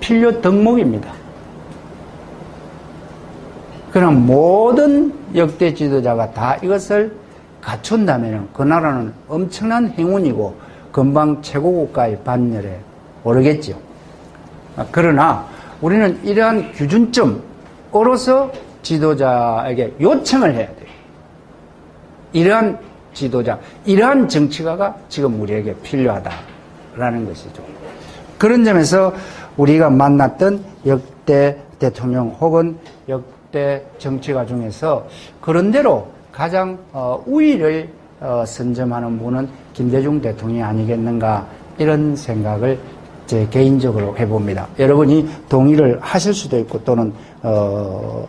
필요 덕목입니다. 그러 모든 역대 지도자가 다 이것을 갖춘다면 그 나라는 엄청난 행운이고 금방 최고국가의 반열에 오르겠죠. 그러나 우리는 이러한 기준점으로서 지도자에게 요청을 해야 돼요. 이러한 지도자, 이러한 정치가가 지금 우리에게 필요하다라는 것이죠. 그런 점에서 우리가 만났던 역대 대통령 혹은 역대 정치가 중에서 그런대로 가장 어, 우위를 어, 선점하는 분은 김대중 대통령이 아니겠는가 이런 생각을 제 개인적으로 해봅니다. 여러분이 동의를 하실 수도 있고 또는 어,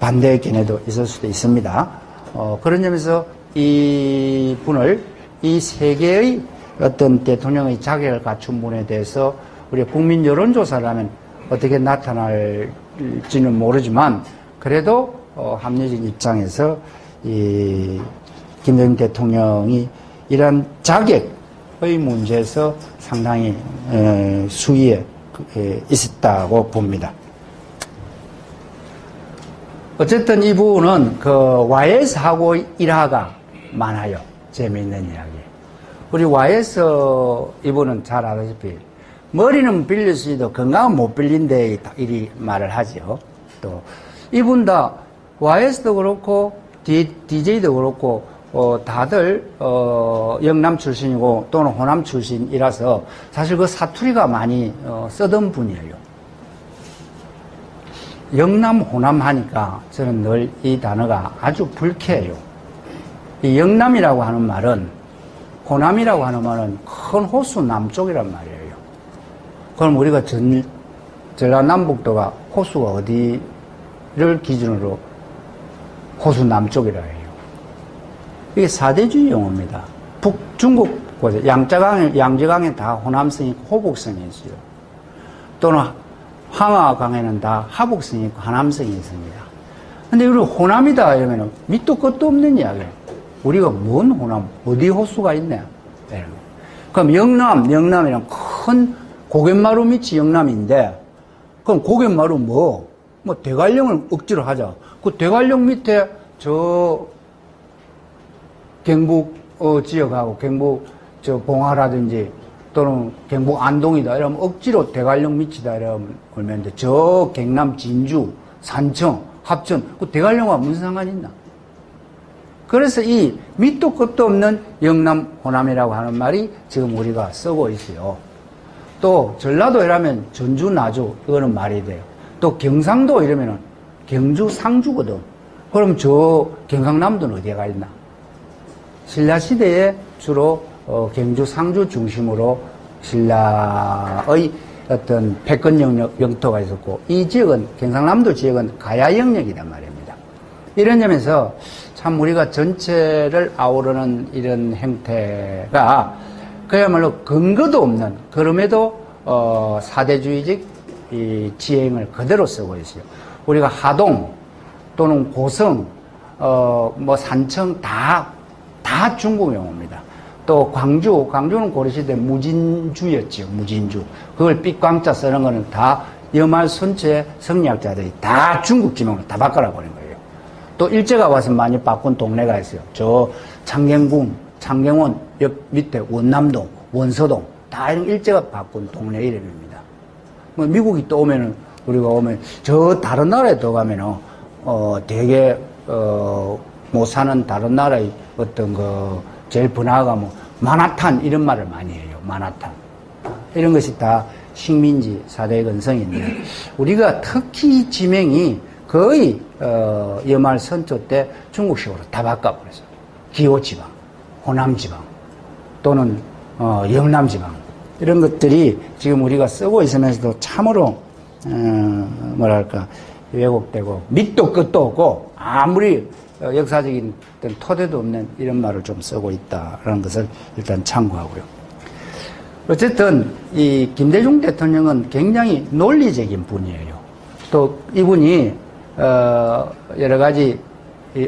반대의 견해도 있을 수도 있습니다. 어, 그런 점에서 이 분을 이 세계의 어떤 대통령의 자격을 갖춘 분에 대해서 우리 국민 여론조사를 하면 어떻게 나타날지는 모르지만 그래도 어, 합리적 입장에서 이 김대중 대통령이 이런 자격의 문제에서 상당히 에, 수위에 에, 있었다고 봅니다. 어쨌든 이 부분은 그 YS하고 일화가 많아요. 재미있는 이야기. 우리 YS 이분은 잘 아다시피 머리는 빌릴 수 있도 건강은 못 빌린데 이리 말을 하죠. 또 이분 다 YS도 그렇고 DJ도 그렇고 어, 다들 어, 영남 출신이고 또는 호남 출신이라서 사실 그 사투리가 많이 어, 쓰던 분이에요. 영남, 호남 하니까 저는 늘 이 단어가 아주 불쾌해요. 이 영남이라고 하는 말은 호남이라고 하는 말은 큰 호수 남쪽이란 말이에요. 그럼 우리가 전, 전라남북도가 호수가 어디를 기준으로 호수 남쪽이라 해요. 이게 사대주의 용어입니다. 북, 중국, 양자강, 양재강에 다 호남성이 있고 호북성이 있어요. 또는 황하강에는 다 하북성이 있고 하남성이 있습니다. 근데 우리 호남이다 이러면 밑도 끝도 없는 이야기예요. 우리가 뭔 호남, 어디 호수가 있냐? 그럼 영남, 영남이란 큰 고갯마루 밑이 영남인데, 그럼 고갯마루 뭐? 뭐 대관령을 억지로 하자. 그 대관령 밑에 저 경북 어, 지역하고 경북 저 봉화라든지 또는 경북 안동이다 이러면 억지로 대관령 밑이다 이러면 돼. 저 경남 진주, 산청, 합천 그 대관령과 무슨 상관이 있나? 그래서 이 밑도 끝도 없는 영남 호남이라고 하는 말이 지금 우리가 쓰고 있어요. 또 전라도 이라면 전주 나주 이거는 말이 돼요. 또 경상도 이러면은 경주 상주거든. 그럼 저 경상남도는 어디가 있나? 신라 시대에 주로 어, 경주 상주 중심으로 신라의 어떤 패권 영역 영토가 있었고 이 지역은 경상남도 지역은 가야 영역이란 말입니다. 이런 점에서 참 우리가 전체를 아우르는 이런 행태가 그야말로 근거도 없는 그럼에도 어, 사대주의적 이 지행을 그대로 쓰고 있어요. 우리가 하동 또는 고성 어, 뭐 산청 다, 다 중국 용어입니다. 또 광주, 광주는 고려시대 무진주였지요. 무진주. 그걸 삐광자 쓰는 거는 다 여말 선체 성리학자들이 다 중국 지명으로 다 바꿔라 버린 거예요. 또 일제가 와서 많이 바꾼 동네가 있어요. 저 창경궁, 창경원 옆 밑에 원남동, 원서동 다 이런 일제가 바꾼 동네 이름입니다. 뭐 미국이 또 오면은 우리가 오면 저 다른 나라에 또 가면은 어 되게 어못 사는 다른 나라의 어떤 그 제일 번화가 뭐 마나탄 이런 말을 많이 해요. 마나탄 이런 것이 다 식민지 사대 근성인데 우리가 특히 지명이 거의 어, 여말 선조 때 중국식으로 다 바꿔버렸어요. 기호 지방, 호남 지방 또는 어, 영남 지방 이런 것들이 지금 우리가 쓰고 있으면서도 참으로 어, 뭐랄까 왜곡되고 밑도 끝도 없고 아무리 어, 역사적인 토대도 없는 이런 말을 좀 쓰고 있다라는 것을 일단 참고하고요. 어쨌든 이 김대중 대통령은 굉장히 논리적인 분이에요. 또 이분이 어 여러 가지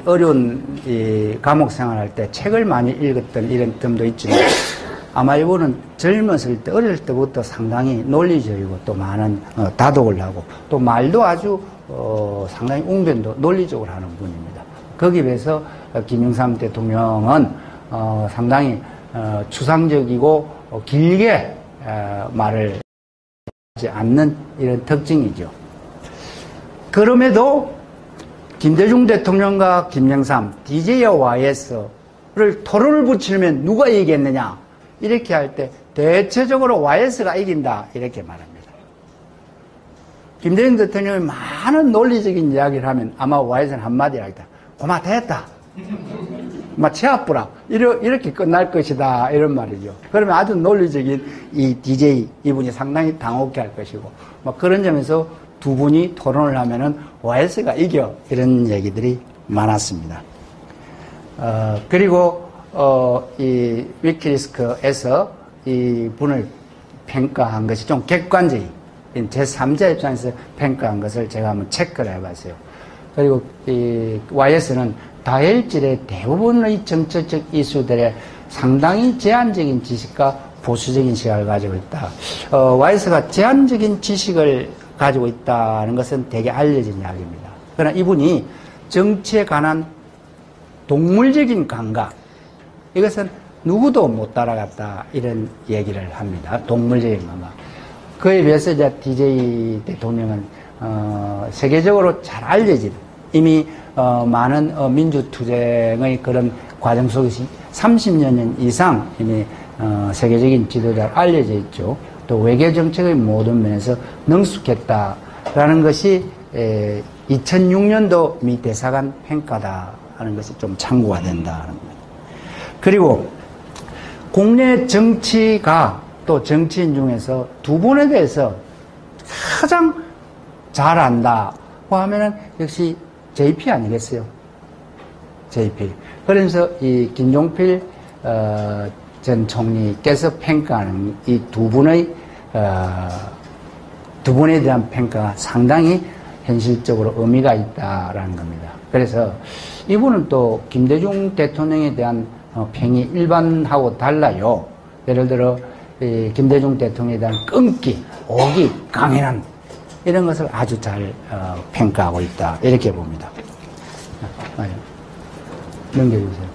어려운 감옥 생활할 때 책을 많이 읽었던 이런 점도 있지만 아마 이분은 젊었을 때 어릴 때부터 상당히 논리적이고 또 많은 어, 다독을 하고 또 말도 아주 어, 상당히 웅변도 논리적으로 하는 분입니다. 거기에 비해서 김영삼 대통령은 어, 상당히 어, 추상적이고 어, 길게 어, 말을 하지 않는 이런 특징이죠. 그럼에도 김대중 대통령과 김영삼, DJ와 YS를 토론을 붙이면 누가 이기겠느냐 이렇게 할 때 대체적으로 YS가 이긴다 이렇게 말합니다. 김대중 대통령이 많은 논리적인 이야기를 하면 아마 YS는 한마디 하겠다. 고마 됐다. 막 치아뿌라 이렇게 끝날 것이다 이런 말이죠. 그러면 아주 논리적인 이 DJ 이분이 상당히 당혹해 할 것이고 막 그런 점에서 두 분이 토론을 하면은 YS가 이겨 이런 얘기들이 많았습니다. 어, 그리고 어, 이 위키리스크에서 이 분을 평가한 것이 좀 객관적인 제3자 입장에서 평가한 것을 제가 한번 체크를 해봤어요. 그리고 이 YS는 다혈질의 대부분의 정치적 이슈들에 상당히 제한적인 지식과 보수적인 시각을 가지고 있다. 어, YS가 제한적인 지식을 가지고 있다는 것은 되게 알려진 이야기입니다. 그러나 이분이 정치에 관한 동물적인 감각, 이것은 누구도 못 따라갔다, 이런 얘기를 합니다. 동물적인 감각. 그에 비해서 이제 DJ 대통령은, 어, 세계적으로 잘 알려진, 이미, 어, 많은 어, 민주투쟁의 그런 과정 속에서 30년 이상 이미, 어, 세계적인 지도자로 알려져 있죠. 또 외교 정책의 모든 면에서 능숙했다라는 것이 에, 2006년도 미 대사관 평가다 하는 것이 좀 참고가 된다는 겁니다. 그리고 국내 정치가 또 정치인 중에서 두 분에 대해서 가장 잘 안다고 하면은 역시 JP 아니겠어요? JP. 그래서 이 김종필 어, 전 총리께서 평가하는 이 두 분의 어, 두 분에 대한 평가가 상당히 현실적으로 의미가 있다라는 겁니다. 그래서 이분은 또 김대중 대통령에 대한 어, 평이 일반하고 달라요. 예를 들어 김대중 대통령에 대한 끈기, 오기, 강인함 이런 것을 아주 잘 어, 평가하고 있다 이렇게 봅니다. 넘겨주세요.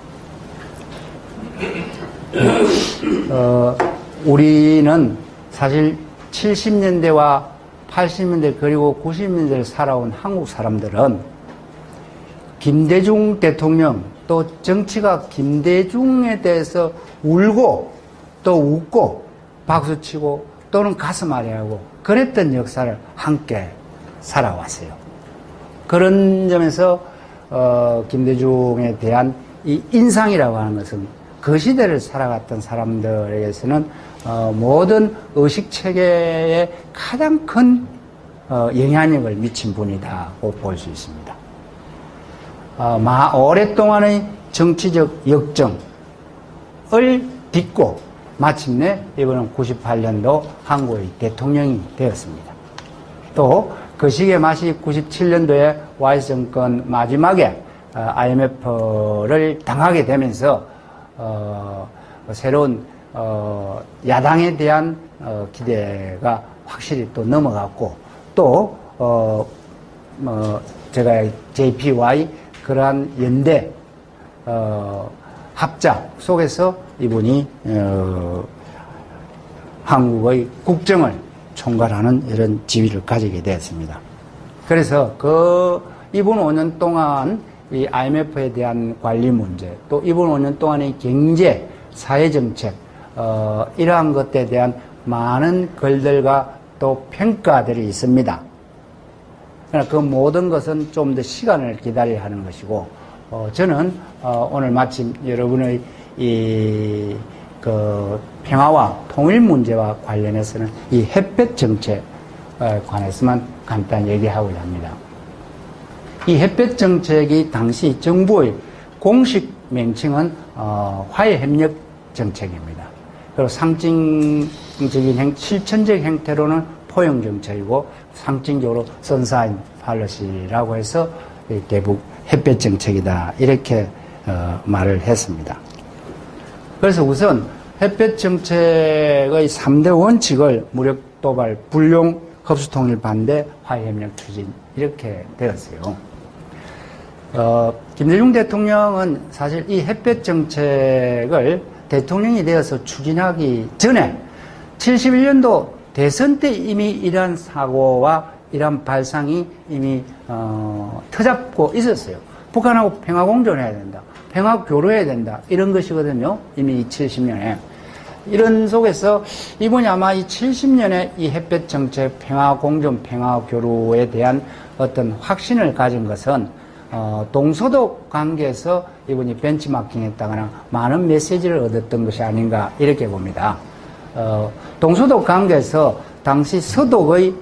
어, 우리는 사실 70년대와 80년대 그리고 90년대를 살아온 한국 사람들은 김대중 대통령 또 정치가 김대중에 대해서 울고 또 웃고 박수치고 또는 가슴 아래하고 그랬던 역사를 함께 살아왔어요. 그런 점에서 어, 김대중에 대한 이 인상이라고 하는 것은 그 시대를 살아갔던 사람들에게서는 어, 모든 의식 체계에 가장 큰 어, 영향력을 미친 분이다고 볼 수 있습니다. 어, 마, 오랫동안의 정치적 역정을 딛고 마침내 이번은 98년도 한국의 대통령이 되었습니다. 또 그 시기에 마치 97년도에 와이스 정권 마지막에 IMF를 당하게 되면서 어, 새로운 어, 야당에 대한 어, 기대가 확실히 또 넘어갔고 또 어, 뭐 제가 JPY 그러한 연대 어, 합작 속에서 이분이 어, 한국의 국정을 총괄하는 이런 지위를 가지게 되었습니다. 그래서 그 이분 5년 동안 이 IMF에 대한 관리 문제, 또 이번 5년 동안의 경제, 사회 정책, 어, 이러한 것에 대한 많은 글들과 또 평가들이 있습니다. 그러나 그 모든 것은 좀 더 시간을 기다려야 하는 것이고, 어, 저는 어, 오늘 마침 여러분의 이 그 평화와 통일 문제와 관련해서는 이 햇볕 정책에 관해서만 간단히 얘기하고자 합니다. 이 햇볕 정책이 당시 정부의 공식 명칭은 어, 화해 협력 정책입니다. 그리고 상징적인 행, 실천적 형태로는 포용 정책이고 상징적으로 선사인 팔러시라고 해서 대북 햇볕 정책이다 이렇게 어, 말을 했습니다. 그래서 우선 햇볕 정책의 3대 원칙을 무력 도발, 불용, 흡수 통일 반대, 화해협력 추진 이렇게 되었어요. 어, 김대중 대통령은 사실 이 햇볕 정책을 대통령이 되어서 추진하기 전에 71년도 대선 때 이미 이러한 사고와 이러한 발상이 이미 어, 터잡고 있었어요. 북한하고 평화 공존해야 된다. 평화 교류해야 된다. 이런 것이거든요. 이미 70년에. 이런 속에서 이분이 아마 이 70년에 이 햇볕 정책 평화 공존 평화 교류에 대한 어떤 확신을 가진 것은 어, 동서독 관계에서 이분이 벤치마킹 했다거나 많은 메시지를 얻었던 것이 아닌가 이렇게 봅니다. 어, 동서독 관계에서 당시 서독의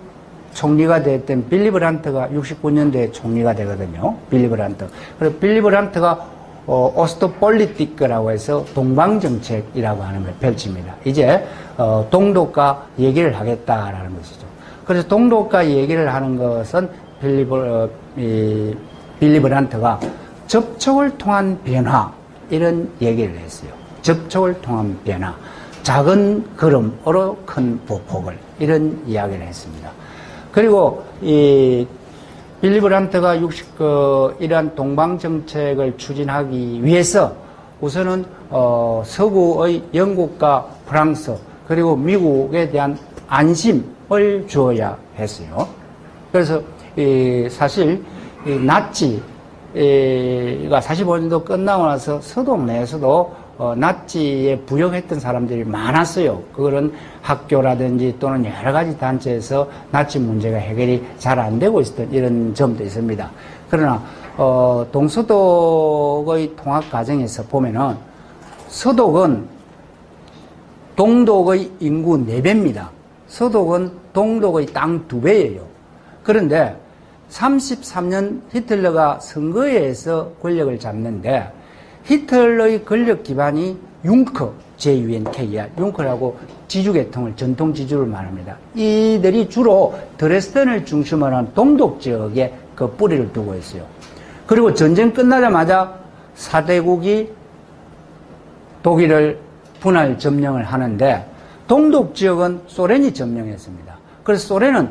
총리가 됐던 빌리 브란트가 69년도에 총리가 되거든요. 빌리 브란트. 그리고 빌리 브란트가 어, Ostpolitik라고 해서 동방정책이라고 하는 걸 펼칩니다. 이제 어, 동독과 얘기를 하겠다라는 것이죠. 그래서 동독과 얘기를 하는 것은 빌리, 어, 이, 빌리 브란트가 접촉을 통한 변화 이런 얘기를 했어요. 접촉을 통한 변화. 작은 걸음으로 큰 보폭을 이런 이야기를 했습니다. 그리고 이 빌리 브란트가 60, 그, 이러한 동방 정책을 추진하기 위해서 우선은 어, 서구의 영국과 프랑스 그리고 미국에 대한 안심을 주어야 했어요. 그래서 이, 사실 이 나치가 45년도 끝나고 나서 서독 내에서도 어, 나치에 부역했던 사람들이 많았어요. 그거는 학교라든지 또는 여러 가지 단체에서 나치 문제가 해결이 잘 안 되고 있었던 이런 점도 있습니다. 그러나 어, 동서독의 통합 과정에서 보면은 서독은 동독의 인구 4배입니다. 서독은 동독의 땅 2배예요. 그런데 33년 히틀러가 선거에서 권력을 잡는데 히틀러의 권력 기반이 융커, JUNK야. 융커라고 지주계통을, 전통 지주를 말합니다. 이들이 주로 드레스덴을 중심으로 한 동독 지역에 그 뿌리를 두고 있어요. 그리고 전쟁 끝나자마자 사대국이 독일을 분할 점령을 하는데 동독 지역은 소련이 점령했습니다. 그래서 소련은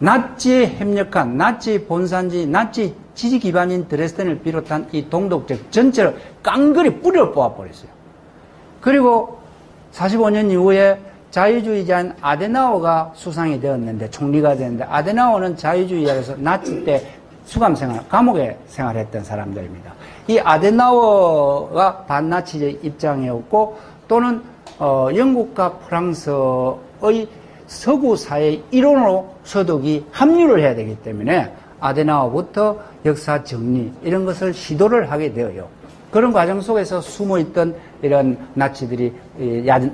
나치에 협력한 나치 본산지, 나치 지지 기반인 드레스덴을 비롯한 이 동독적 전체를 깡그리 뿌려 뽑아버렸어요. 그리고 45년 이후에 자유주의자인 아데나오가 수상이 되었는데 총리가 되었는데 아데나오는 자유주의자로서 나치 때 수감 생활, 감옥에 생활했던 사람들입니다. 이 아데나오가 반나치적 입장이었고 또는 어, 영국과 프랑스의 서구 사회 이론으로 서독이 합류를 해야 되기 때문에 아데나오부터 역사 정리 이런 것을 시도를 하게 되어요. 그런 과정 속에서 숨어 있던 이런 나치들이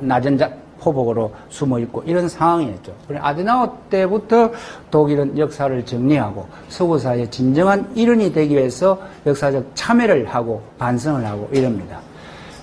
낮은 포복으로 숨어 있고 이런 상황이었죠. 아데나오 때부터 독일은 역사를 정리하고 서구사의 진정한 일원이 되기 위해서 역사적 참여를 하고 반성을 하고 이럽니다.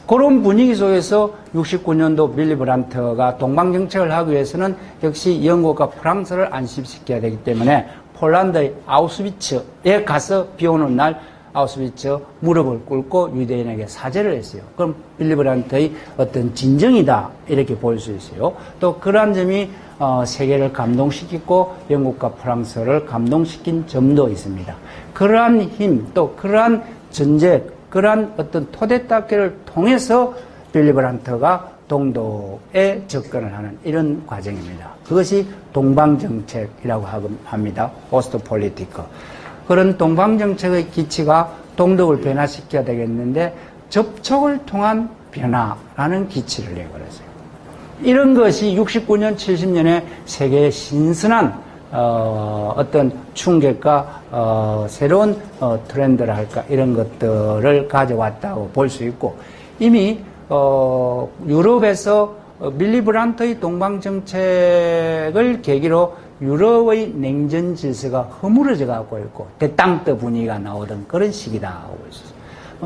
그런 분위기 속에서 69년도 빌리 브란트가 동방 정책을 하기 위해서는 역시 영국과 프랑스를 안심시켜야 되기 때문에 폴란드의 아우스비츠에 가서 비 오는 날 아우스비츠 무릎을 꿇고 유대인에게 사죄를 했어요. 그럼 빌리 브란트의 어떤 진정이다 이렇게 볼 수 있어요. 또 그러한 점이 어, 세계를 감동시키고 영국과 프랑스를 감동시킨 점도 있습니다. 그러한 힘, 또 그러한 전제, 그러한 어떤 토대 닦기를 통해서 빌리 브란트가 동독에 접근을 하는 이런 과정입니다. 그것이 동방정책이라고 합니다. Ostpolitik. 그런 동방정책의 기치가 동독을 변화시켜야 되겠는데 접촉을 통한 변화라는 기치를 내걸었어요. 이런 것이 69년, 70년에 세계의 신선한 어, 떤 충격과 어, 새로운 어, 트렌드를 할까 이런 것들을 가져왔다고 볼 수 있고 이미 어, 유럽에서 밀리 브란트의 동방 정책을 계기로 유럽의 냉전 질서가 허물어져 가고 있고 대땅떠 분위기가 나오던 그런 시기다 하고 있었어요.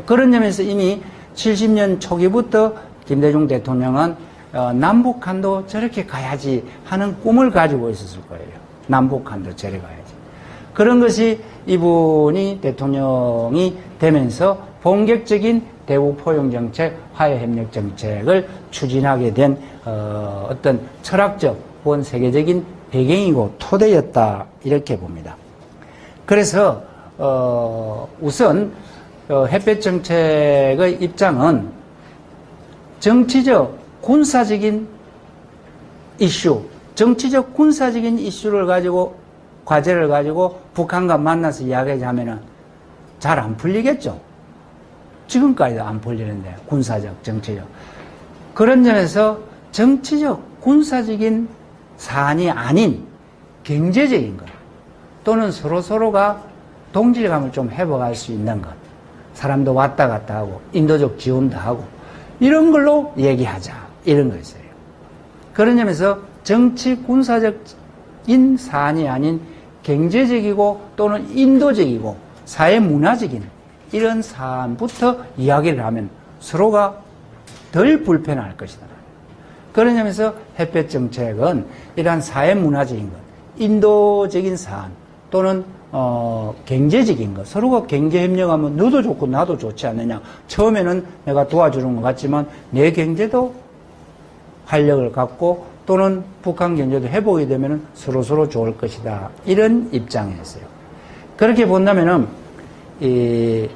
그런 점에서 이미 70년 초기부터 김대중 대통령은 어, 남북한도 저렇게 가야지 하는 꿈을 가지고 있었을 거예요. 남북한도 저래 가야지. 그런 것이 이분이 대통령이 되면서 본격적인 대북 포용 정책, 화해 협력 정책을 추진하게 된 어, 떤 철학적 혹은 세계적인 배경이고 토대였다 이렇게 봅니다. 그래서 어, 우선 어, 햇볕 정책의 입장은 정치적 군사적인 이슈, 정치적 군사적인 이슈를 가지고 과제를 가지고 북한과 만나서 이야기하자면은 잘 안 풀리겠죠. 지금까지도 안 풀리는데 군사적, 정치적. 그런 점에서 정치적, 군사적인 사안이 아닌 경제적인 것 또는 서로서로가 동질감을 좀 회복할 수 있는 것. 사람도 왔다 갔다 하고, 인도적 지원도 하고, 이런 걸로 얘기하자. 이런 거였어요. 그런 점에서 정치 군사적인 사안이 아닌 경제적이고 또는 인도적이고 사회 문화적인 이런 사안부터 이야기를 하면 서로가 덜 불편할 것이다. 점에서 햇볕 정책은 이러한 사회 문화적인 것, 인도적인 사안 또는 어, 경제적인 것, 서로가 경제 협력하면 너도 좋고 나도 좋지 않느냐. 처음에는 내가 도와주는 것 같지만 내 경제도 활력을 갖고 또는 북한 경제도 회복이 되면 서로서로 좋을 것이다. 이런 입장이었어요. 그렇게 본다면은, 이,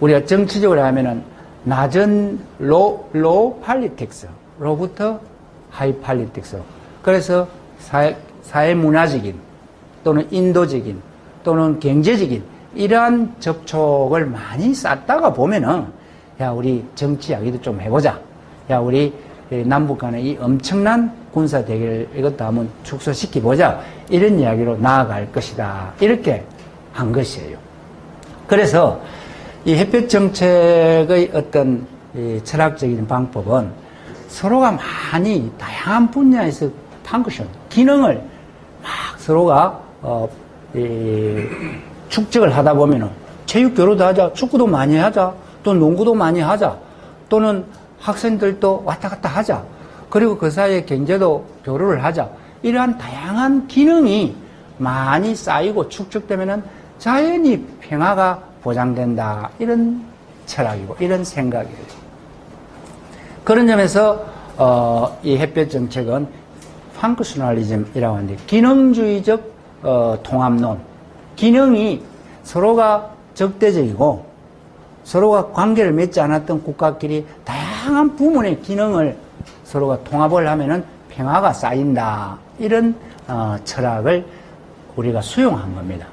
우리가 정치적으로 하면은 낮은 low, low politics 로부터 high politics. 그래서 사회, 사회 문화적인 또는 인도적인 또는 경제적인 이러한 접촉을 많이 쌓다가 보면은 야, 우리 정치 이야기도 좀 해보자. 야, 우리 남북 간의 이 엄청난 군사 대결 이것도 한번 축소시켜보자. 이런 이야기로 나아갈 것이다. 이렇게 한 것이에요. 그래서 이 햇볕 정책의 어떤 철학적인 방법은 서로가 많이 다양한 분야에서 팡크션, 기능을 막 서로가 어, 축적을 하다 보면은 체육 교류도 하자, 축구도 많이 하자, 또 농구도 많이 하자, 또는 학생들도 왔다 갔다 하자. 그리고 그 사이에 경제도 교류를 하자. 이러한 다양한 기능이 많이 쌓이고 축적되면은 자연히 평화가 보장된다. 이런 철학이고, 이런 생각이에요. 그런 점에서, 어, 이 햇볕 정책은 팡크스널리즘이라고 하는데, 기능주의적 어, 통합론. 기능이 서로가 적대적이고, 서로가 관계를 맺지 않았던 국가끼리 다양한 부문의 기능을 서로가 통합을 하면은 평화가 쌓인다. 이런 어, 철학을 우리가 수용한 겁니다.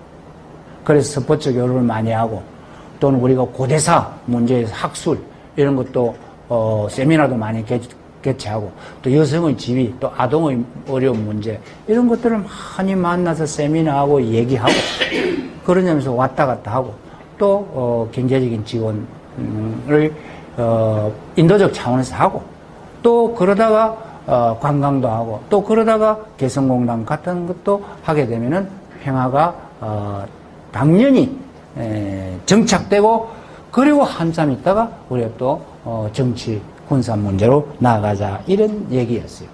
그래서 스포츠 교류를 많이 하고 또는 우리가 고대사 문제에서 학술 이런 것도 어, 세미나도 많이 개, 개최하고 또 여성의 지위 또 아동의 어려운 문제 이런 것들을 많이 만나서 세미나하고 얘기하고 점에서 왔다 갔다 하고 또 어, 경제적인 지원을 어, 인도적 차원에서 하고 또 그러다가 어, 관광도 하고 또 그러다가 개성공단 같은 것도 하게 되면은 평화가 어, 당연히 에, 정착되고 그리고 한참 있다가 우리가 또 어, 정치 군사 문제로 나아가자 이런 얘기였어요.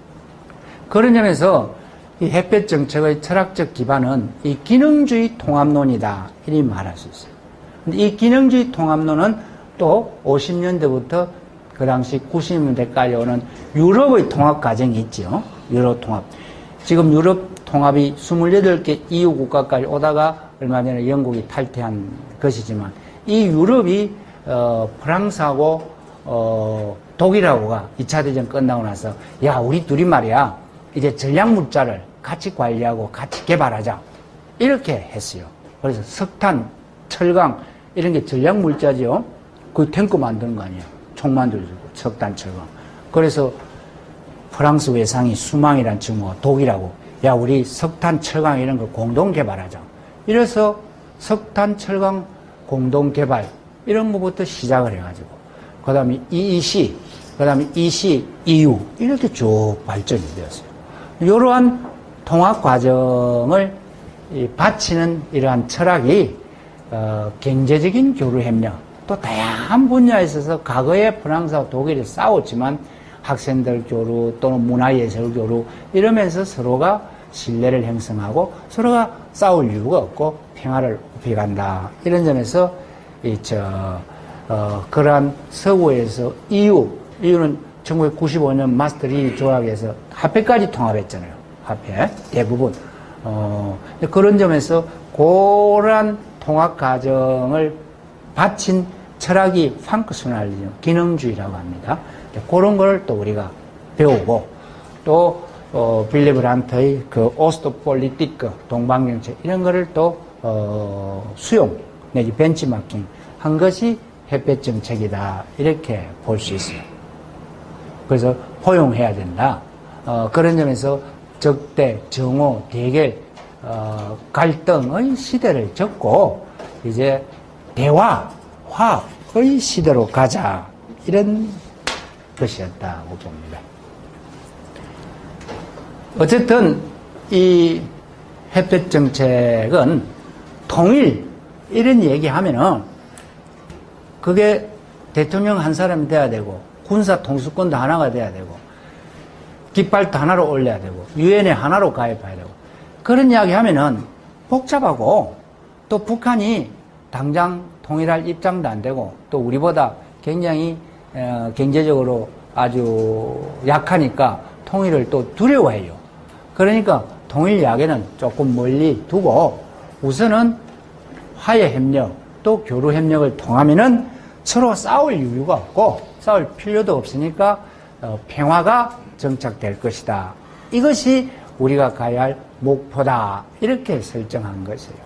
그런 점에서 이 햇볕 정책의 철학적 기반은 이 기능주의 통합론이다 이리 말할 수 있어요. 근데 이 기능주의 통합론은 또 50년대부터 그 당시 90년대까지 오는 유럽의 통합 과정이 있죠. 유럽 통합. 지금 유럽 통합이 28개 EU 국가까지 오다가 얼마 전에 영국이 탈퇴한 것이지만 이 유럽이 어, 프랑스하고 어, 독일하고가 2차 대전 끝나고 나서 야 우리 둘이 말이야 이제 전략 물자를 같이 관리하고 같이 개발하자 이렇게 했어요. 그래서 석탄, 철강 이런 게 전략 물자죠. 그 탱크 만드는 거 아니에요. 총 만들어주고 석탄, 철강. 그래서 프랑스 외상이 수망이란 친구가 독일하고 야 우리 석탄, 철강 이런 걸 공동 개발하자. 이래서 석탄, 철강 공동 개발 이런 것부터 시작을 해가지고 그 다음에 EEC, 그 다음에 EC, EU 이렇게 쭉 발전이 되었어요. 이러한 통합 과정을 바치는 이러한 철학이 어, 경제적인 교류 협력 또 다양한 분야에 있어서 과거에 프랑스와 독일이 싸웠지만 학생들 교류 또는 문화예술 교류 이러면서 서로가 신뢰를 형성하고 서로가 싸울 이유가 없고 평화를 높이간다 이런 점에서 이저 어, 그러한 서구에서 EU EU는 1995년 마스트리히트 조약에서 화폐까지 통합했잖아요. 화폐 대부분 어, 그런 점에서 그러한 통합 과정을 받친 철학이 functionalism, 기능주의라고 합니다. 그런 걸 또 우리가 배우고 또 어, 빌리 브란트의 그 Ostpolitik, 동방정책 이런 거를 또 어, 수용 내지 벤치마킹 한 것이 햇볕 정책이다 이렇게 볼 수 있어요. 그래서 포용해야 된다. 어, 그런 점에서 적대, 정오, 대결, 어, 갈등의 시대를 접고 이제 대화, 화합의 시대로 가자. 이런 것이었다고 봅니다. 어쨌든 이 햇볕 정책은 통일 이런 얘기하면은 그게 대통령 한 사람이 돼야 되고 군사 통수권도 하나가 돼야 되고 깃발도 하나로 올려야 되고 유엔에 하나로 가입해야 되고 그런 이야기 하면은 복잡하고 또 북한이 당장 통일할 입장도 안 되고 또 우리보다 굉장히 어, 경제적으로 아주 약하니까 통일을 또 두려워해요. 그러니까 통일 이야기는 조금 멀리 두고 우선은 화해 협력 또 교류 협력을 통하면은 서로 싸울 이유가 없고 싸울 필요도 없으니까 어, 평화가 정착될 것이다. 이것이 우리가 가야 할 목표다. 이렇게 설정한 것이에요.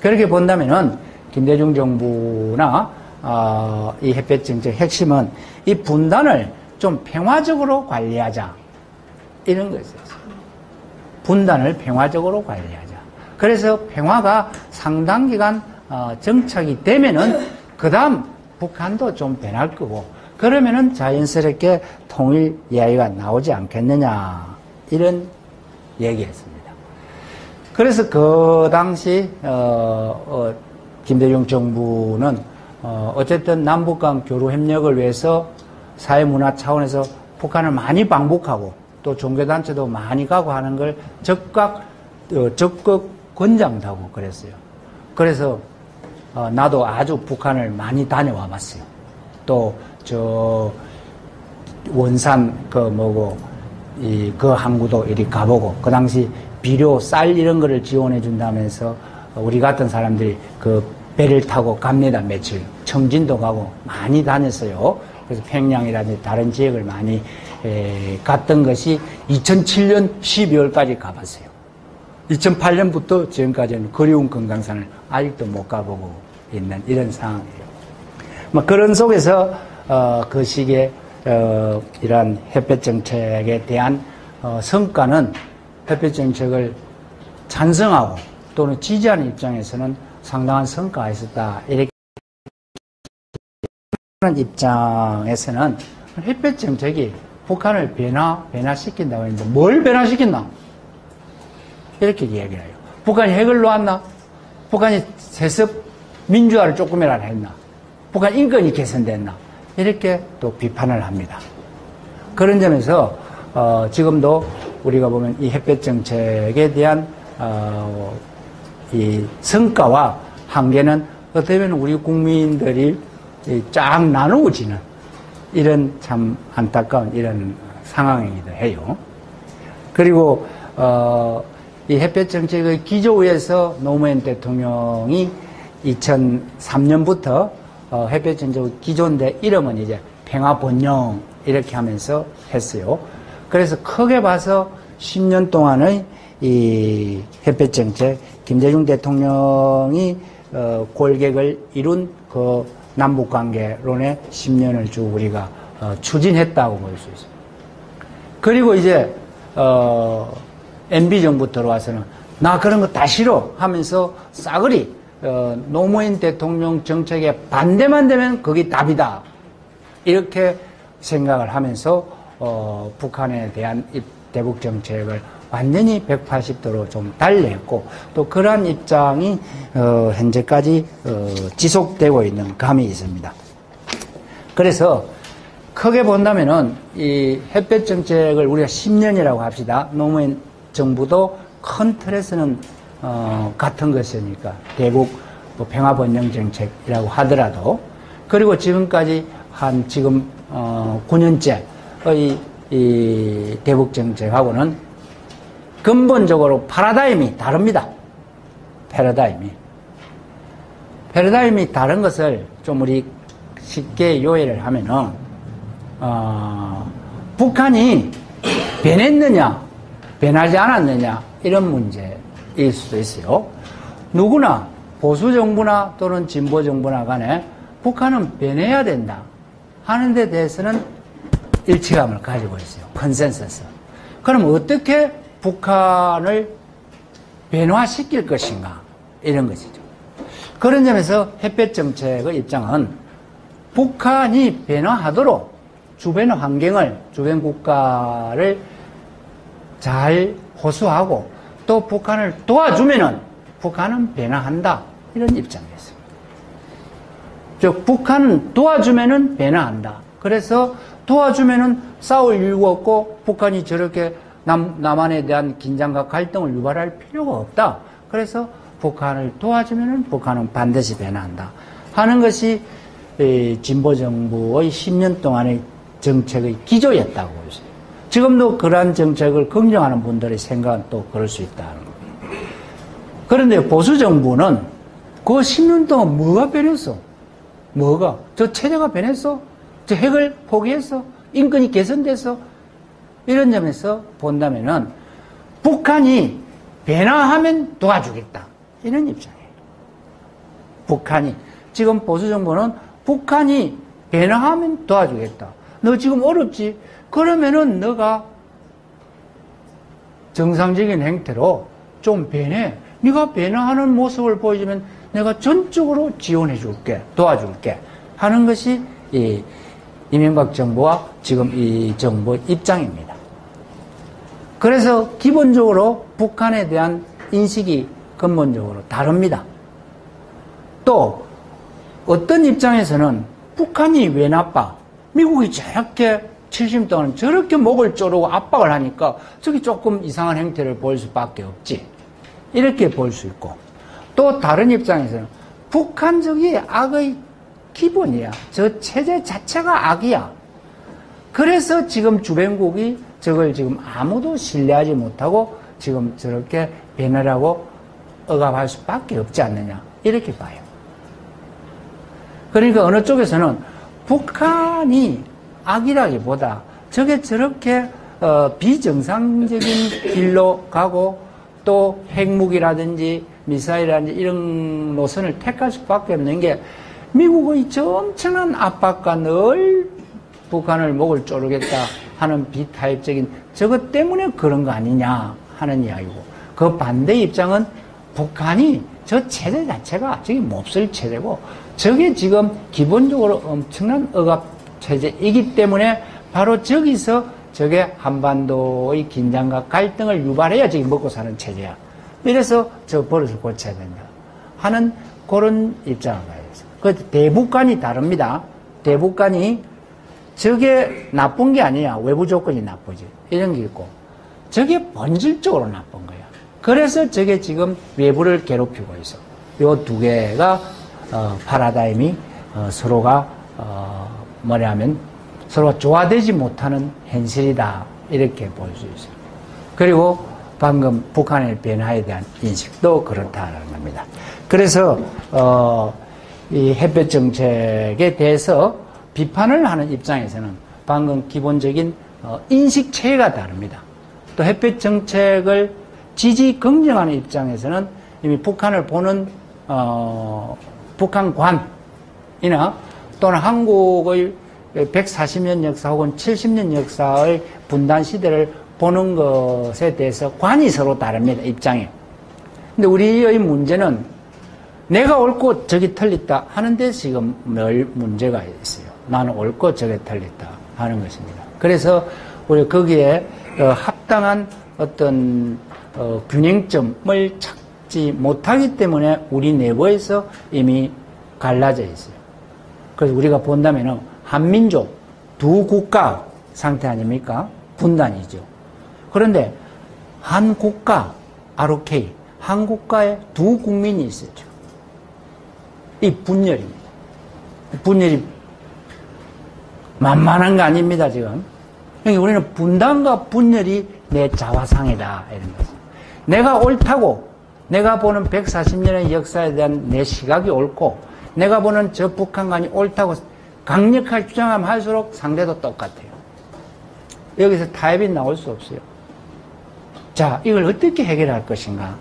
그렇게 본다면은 김대중 정부나 어, 이 햇볕 정책 핵심은 이 분단을 좀 평화적으로 관리하자. 이런 것이었어요. 분단을 평화적으로 관리하자. 그래서 평화가 상당 기간 어, 정착이 되면은 그 다음 북한도 좀 변할 거고 그러면은 자연스럽게 통일 이야기가 나오지 않겠느냐 이런 얘기했습니다. 그래서 그 당시 어, 어, 김대중 정부는 어, 쨌든 남북 간 교류 협력을 위해서 사회문화 차원에서 북한을 많이 방북하고 또 종교단체도 많이 가고 하는 걸 적극, 어, 적극 권장도 하고 그랬어요. 그래서 어, 나도 아주 북한을 많이 다녀와 봤어요. 또 저 원산 그 뭐고 이 그 항구도 이리 가보고 그 당시 비료 쌀 이런 거를 지원해 준다면서 우리 같은 사람들이 그 배를 타고 갑니다 며칠 청진도 가고 많이 다녔어요. 그래서 평양이라든지 다른 지역을 많이 에, 갔던 것이 2007년 12월까지 가봤어요. 2008년부터 지금까지는 그리운 건강산을 아직도 못 가보고 있는 이런 상황이에요. 뭐 그런 속에서 어, 그 시기에 어, 이러한 햇볕 정책에 대한 어, 성과는 햇볕 정책을 찬성하고 또는 지지하는 입장에서는 상당한 성과가 있었다. 이렇게 입장에서는 햇볕 정책이 북한을 변화, 변화시킨다고 했는데 뭘 변화시켰나? 이렇게 얘기를 해요. 북한이 핵을 놓았나? 북한이 세습 민주화를 조금이라도 했나? 북한 인권이 개선됐나? 이렇게 또 비판을 합니다. 그런 점에서 어, 지금도 우리가 보면 이 햇볕 정책에 대한 어, 이 성과와 한계는 보면 우리 국민들이 쫙 나누어지는 이런 참 안타까운 이런 상황이기도 해요. 그리고 어, 이 햇볕 정책의 기조 위에서 노무현 대통령이 2003년부터 어, 햇볕 정책 기존대 이름은 이제 평화 번영 이렇게 하면서 했어요. 그래서 크게 봐서 10년 동안의 이 햇볕 정책 김대중 대통령이 어, 골격을 이룬 그 남북 관계론의 10년을 쭉 우리가 어, 추진했다고 볼 수 있습니다. 그리고 이제 어, MB 정부 들어와서는 나 그런 거 다 싫어 하면서 싸그리 어, 노무현 대통령 정책에 반대만 되면 그게 답이다 이렇게 생각을 하면서 어, 북한에 대한 대북 정책을 완전히 180도로 좀 달래했고 또 그러한 입장이 어, 현재까지 어, 지속되고 있는 감이 있습니다. 그래서 크게 본다면은 이 햇볕 정책을 우리가 10년이라고 합시다. 노무현 정부도 큰 틀에서는 어, 같은 것이니까 대북 뭐 평화번영 정책이라고 하더라도 그리고 지금까지 한 지금 어, 9년째의 이 대북 정책하고는 근본적으로 파라다임이 다릅니다. 패러다임이. 패러다임이 다른 것을 좀 우리 쉽게 요해를 하면은, 어, 북한이 변했느냐, 변하지 않았느냐, 이런 문제일 수도 있어요. 누구나 보수 정부나 또는 진보 정부나 간에 북한은 변해야 된다 하는 데 대해서는 일치감을 가지고 있어요. 컨센서스. 그럼 어떻게 북한을 변화시킬 것인가 이런 것이죠. 그런 점에서 햇볕 정책의 입장은 북한이 변화하도록 주변 환경을, 주변 국가를 잘 호소하고 또 북한을 도와주면은 북한은 변화한다. 이런 입장이었습니다. 즉, 북한은 도와주면은 변화한다. 그래서 도와주면은 싸울 이유가 없고 북한이 저렇게 남, 남한에 대한 긴장과 갈등을 유발할 필요가 없다. 그래서 북한을 도와주면은 북한은 반드시 변화한다. 하는 것이 진보 정부의 10년 동안의 정책의 기조였다고 보죠. 지금도 그러한 정책을 긍정하는 분들의 생각은 또 그럴 수 있다는 겁니다. 그런데 보수 정부는 그 10년 동안 뭐가 변했어? 뭐가? 저 체제가 변했어? 저 핵을 포기했어? 인권이 개선됐어? 이런 점에서 본다면은 북한이 변화하면 도와주겠다. 이런 입장이에요. 북한이. 지금 보수 정부는 북한이 변화하면 도와주겠다. 너 지금 어렵지? 그러면은 너가 정상적인 행태로 좀 변해. 네가 변화하는 모습을 보여주면 내가 전적으로 지원해 줄게. 도와줄게. 하는 것이 이 이명박 정부와 지금 이 정부 입장입니다. 그래서 기본적으로 북한에 대한 인식이 근본적으로 다릅니다. 또 어떤 입장에서는 북한이 왜 나빠? 미국이 저렇게 70년 동안 저렇게 목을 조르고 압박을 하니까 저기 조금 이상한 행태를 보일 수밖에 없지. 이렇게 볼 수 있고 또 다른 입장에서는 북한적이 악의 기본이야. 저 체제 자체가 악이야. 그래서 지금 주변국이 저걸 지금 아무도 신뢰하지 못하고 지금 저렇게 배널하고 억압할 수밖에 없지 않느냐. 이렇게 봐요. 그러니까 어느 쪽에서는 북한이 악이라기보다 저게 저렇게 어, 비정상적인 길로 가고 또 핵무기라든지 미사일이라든지 이런 노선을 택할 수밖에 없는 게 미국의 저 엄청난 압박과 늘 북한을 목을 조르겠다 하는 비타입적인 저것 때문에 그런 거 아니냐 하는 이야기고 그 반대 입장은 북한이 저 체제 자체가 저게 몹쓸 체제고 저게 지금 기본적으로 엄청난 억압 체제이기 때문에 바로 저기서 저게 한반도의 긴장과 갈등을 유발해야 저기 먹고 사는 체제야. 이래서 저 버릇을 고쳐야 된다. 하는 그런 입장을 가야 돼요. 그 대북관이 다릅니다. 대북관이 저게 나쁜 게 아니야. 외부 조건이 나쁘지. 이런 게 있고. 저게 본질적으로 나쁜 거야. 그래서 저게 지금 외부를 괴롭히고 있어. 요 두 개가, 어, 파라다임이, 어, 서로가, 어, 뭐냐면, 서로가 조화되지 못하는 현실이다. 이렇게 볼 수 있어요. 그리고 방금 북한의 변화에 대한 인식도 그렇다는 겁니다. 그래서, 어, 이 햇볕 정책에 대해서 비판을 하는 입장에서는 방금 기본적인 어, 인식 체계가 다릅니다. 또 햇볕 정책을 지지 긍정하는 입장에서는 이미 북한을 보는 어, 북한관이나 또는 한국의 140년 역사 혹은 70년 역사의 분단 시대를 보는 것에 대해서 관이 서로 다릅니다. 입장이. 근데 우리의 문제는 내가 옳고 저기 틀렸다 하는데 지금 늘 문제가 있어요. 나는 옳고 저게 틀렸다 하는 것입니다. 그래서 우리 거기에 어, 합당한 어떤 어, 균형점을 찾지 못하기 때문에 우리 내부에서 이미 갈라져 있어요. 그래서 우리가 본다면 한민족 두 국가 상태 아닙니까? 분단이죠. 그런데 한 국가 ROK 한 국가에 두 국민이 있었죠. 이 분열입니다. 분열이 만만한 거 아닙니다, 지금. 그러니까 우리는 분단과 분열이 내 자화상이다, 이런 거죠. 내가 옳다고, 내가 보는 140년의 역사에 대한 내 시각이 옳고, 내가 보는 저 북한관이 옳다고 강력하게 주장하면 할수록 상대도 똑같아요. 여기서 타협이 나올 수 없어요. 자, 이걸 어떻게 해결할 것인가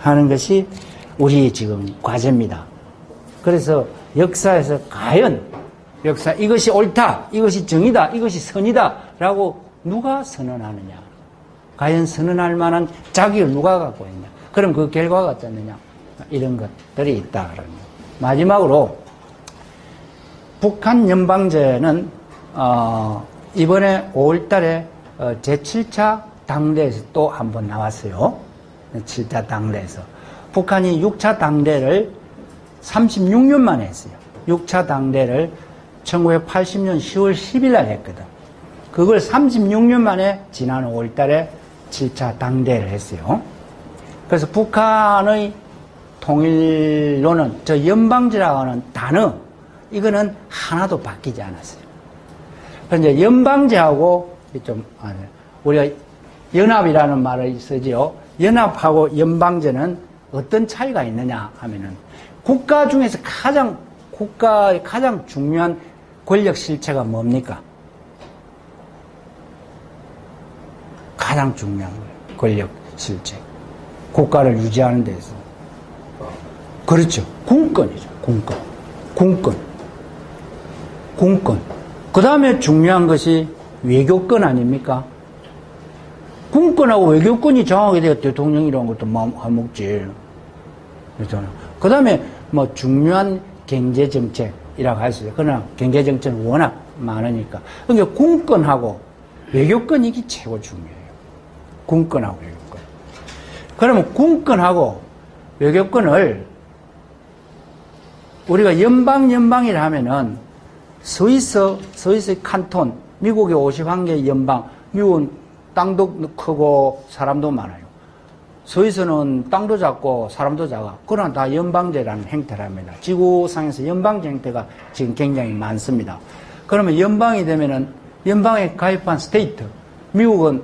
하는 것이 우리 지금 과제입니다. 그래서 역사에서 과연 역사 이것이 옳다, 이것이 정이다, 이것이 선이다 라고 누가 선언하느냐? 과연 선언할 만한 자격을 누가 갖고 있냐? 그럼 그 결과가 어떻느냐? 이런 것들이 있다 그러면 마지막으로 북한 연방제는 어, 이번에 5월달에 어, 제7차 당대에서 또 한 번 나왔어요. 7차 당대에서 북한이 6차 당대를 36년 만에 했어요. 6차 당대를 1980년 10월 10일 날 했거든. 그걸 36년 만에 지난 5월 달에 7차 당대를 했어요. 그래서 북한의 통일로는 저 연방제라고 하는 단어, 이거는 하나도 바뀌지 않았어요. 그런데 연방제하고 좀, 아, 네. 우리가 연합이라는 말을 쓰지요. 연합하고 연방제는 어떤 차이가 있느냐 하면은 국가 중에서 가장, 국가의 가장 중요한 권력 실체가 뭡니까? 가장 중요한 거예요. 권력 실체. 국가를 유지하는 데서. 그렇죠. 군권이죠. 군권. 군권. 군권. 그 다음에 중요한 것이 외교권 아닙니까? 군권하고 외교권이 정하게 되어 대통령이라는 것도 마음 안 먹지. 그렇잖아. 그 다음에 뭐 중요한 경제정책 이라고 할 수 있어요. 그러나 경제정책은 워낙 많으니까. 그러니까 군권하고 외교권 이게 최고 중요해요. 군권하고 외교권. 그러면 군권하고 외교권을 우리가 연방 연방이라 하면은 스위스 스위스 칸톤 미국의 51개 연방 미국은 땅도 크고 사람도 많아요. 스위스는 땅도 작고 사람도 작아. 그러나 다 연방제라는 형태를 합니다. 지구상에서 연방제 형태가 지금 굉장히 많습니다. 그러면 연방이 되면은 연방에 가입한 state 미국은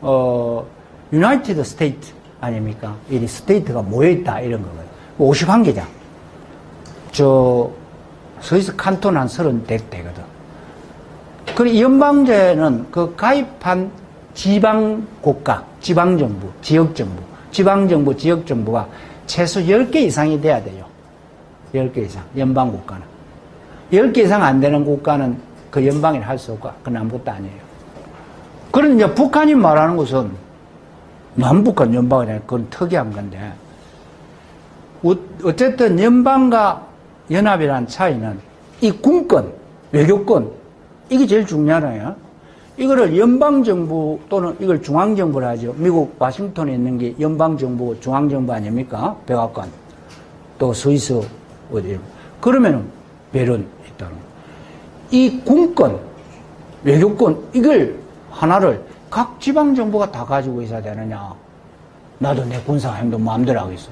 어 United States 아닙니까? 이 state가 모여 있다 이런 거거든요. 51개 주. 저 스위스 칸톤 한 30대거든. 그리고 연방제는 그 가입한 지방 국가, 지방 정부, 지역 정부, 지방 정부, 지역 정부가 최소 10개 이상이 돼야 돼요. 10개 이상. 연방 국가는. 10개 이상 안 되는 국가는 그 연방이라 할수 없고 그건 아무것도 아니에요. 그런 이제 북한이 말하는 것은 남북한 연방이라 그건 특이한 건데 어쨌든 연방과 연합이라는 차이는 이 군권, 외교권 이게 제일 중요하나요? 이거를 연방정부 또는 이걸 중앙정부를 하죠. 미국 와싱턴에 있는 게 연방정부, 중앙정부 아닙니까? 백악관. 또 스위스 어디. 그러면은 베른 있다는 이 군권, 외교권 이걸 하나를 각 지방정부가 다 가지고 있어야 되느냐. 나도 내 군사행동 마음대로 하겠어.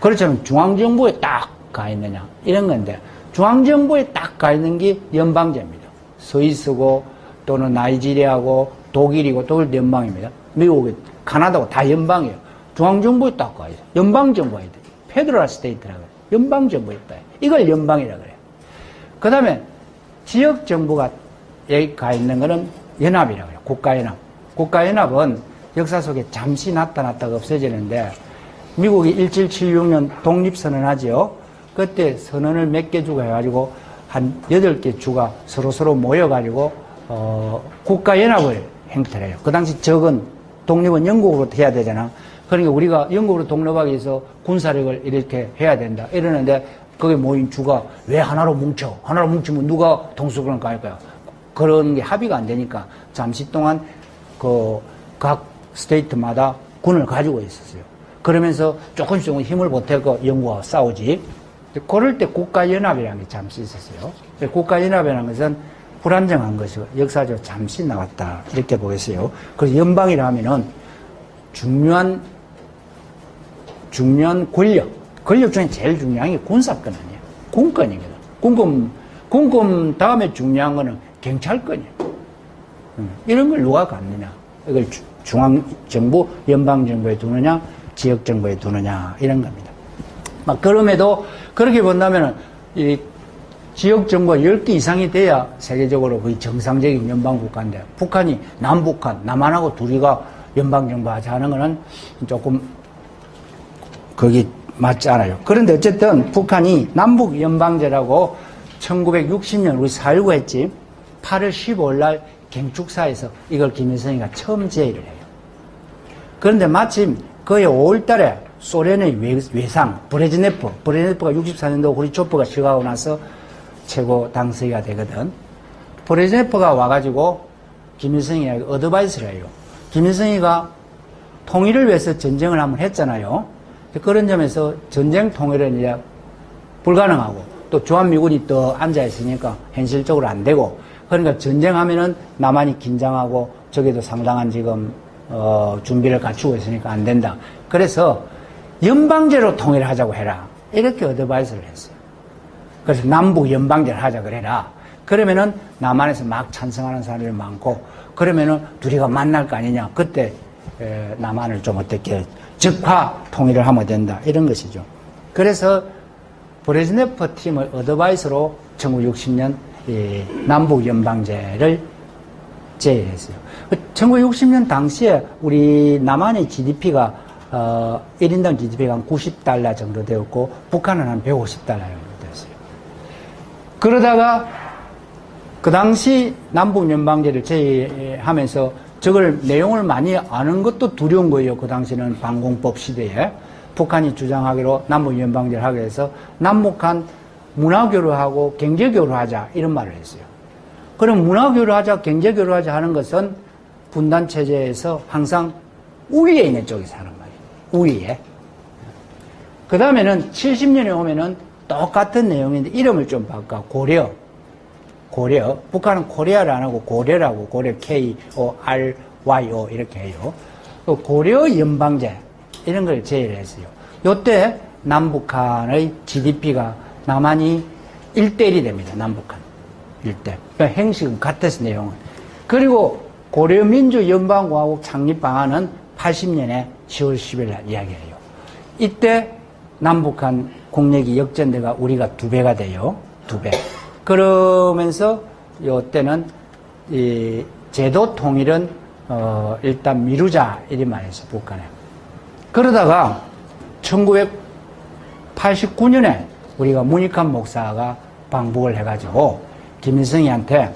그렇지만 중앙정부에 딱 가 있느냐. 이런 건데 중앙정부에 딱 가 있는 게 연방제입니다. 스위스고 또는 나이지리아고 독일이고 독일 연방입니다. 미국이고 카나다고 다 연방이에요. 중앙정부에 딱 가 있어요. 연방정부가 있다. federal state라고 해요. 연방정부에 있다. 이걸 연방이라 그래요. 그 다음에 지역정부가 여기 가 있는 거는 연합이라고 해요. 국가연합. 국가연합은 역사 속에 잠시 나타났다가 없어지는데 미국이 1776년 독립선언하죠. 그때 선언을 몇 개 주고 해가지고 한 여덟 개 주가 서로서로 모여가지고, 어, 국가연합을 행태를 해요. 그 당시 적은 독립은 영국으로 해야 되잖아. 그러니까 우리가 영국으로 독립하기 위해서 군사력을 이렇게 해야 된다. 이러는데 거기 모인 주가 왜 하나로 뭉쳐? 하나로 뭉치면 누가 동수권을 갈 거야? 그런 게 합의가 안 되니까 잠시 동안 그 각 스테이트마다 군을 가지고 있었어요. 그러면서 조금씩 조금 힘을 보태고 영국과 싸우지. 그럴 때 국가연합이라는 게 잠시 있었어요. 국가연합이라는 것은 불안정한 것이고 역사적으로 잠시 나왔다. 이렇게 보겠어요. 그래서 연방이라 하면은 중요한, 중요한 권력. 권력 중에 제일 중요한 게 군사권 아니에요. 군권이거든. 군권, 군권 다음에 중요한 거는 경찰권이에요. 이런 걸 누가 갖느냐. 이걸 중앙 정부, 연방 정부에 두느냐, 지역 정부에 두느냐, 이런 겁니다. 막 그럼에도 그렇게 본다면 이 지역 정부가 10개 이상이 돼야 세계적으로 거의 정상적인 연방 국가인데 북한이 남북한, 남한하고 둘이가 연방 정부 하자 하는 거는 조금 거기 맞지 않아요. 그런데 어쨌든 북한이 남북 연방제라고 1960년 우리 4.19 했지 8월 15일 날 경축사에서 이걸 김일성이가 처음 제의를 해요. 그런데 마침 그해 5월 달에 소련의 외, 외상 브레즈네프 브레즈네프가 64년도 고리초프가 시가하고 나서 최고 당서기가 되거든. 브레즈네프가 와가지고 김일성이에게 어드바이스를 해요. 김일성이가 통일을 위해서 전쟁을 한번 했잖아요. 그런 점에서 전쟁 통일은 이제 불가능하고 또 주한미군이 또 앉아있으니까 현실적으로 안 되고 그러니까 전쟁하면은 남한이 긴장하고 저기도 상당한 지금 어, 준비를 갖추고 있으니까 안 된다. 그래서 연방제로 통일하자고 해라. 이렇게 어드바이스를 했어요. 그래서 남북 연방제를 하자 그래라. 그러면은 남한에서 막 찬성하는 사람들이 많고 그러면은 둘이가 만날 거 아니냐. 그때 에, 남한을 좀 어떻게 즉화 통일을 하면 된다. 이런 것이죠. 그래서 브레즈네프 팀을 어드바이스로 1960년 남북 연방제를 제의했어요. 1960년 당시에 우리 남한의 GDP가 어, 1인당 GDP가 한 90달러 정도 되었고 북한은 한 150달러 정도 됐어요. 그러다가 그 당시 남북 연방제를 제의하면서 저걸 내용을 많이 아는 것도 두려운 거예요. 그 당시는 방공법 시대에 북한이 주장하기로 남북 연방제를 하게 해서 남북한 문화교류하고 경제교류하자 이런 말을 했어요. 그럼 문화교류하자, 경제교류하자 하는 것은 분단체제에서 항상 우위에 있는 쪽에서 하는 말이에요. 우위에. 그 다음에는 70년에 오면은 똑같은 내용인데 이름을 좀 바꿔. 고려. 고려. 북한은 코리아를 안 하고 고려라고 고려 K-O-R-Y-O 이렇게 해요. 그 고려 연방제 이런 걸 제의를 했어요. 요때 남북한의 GDP가 남한이 1대1이 됩니다. 남북한. 1대. 그러니까 행식은 같았어, 내용은. 그리고 고려민주연방공화국 창립 방안은 80년에 10월 10일 날 이야기해요. 이때 남북한 국력이 역전대가 우리가 두 배가 돼요. 두 배. 그러면서 요때는 이 제도 통일은 어 일단 미루자 이리 말했어 북한에. 그러다가 1989년에 우리가 문익환 목사가 방북을 해가지고 김일성이한테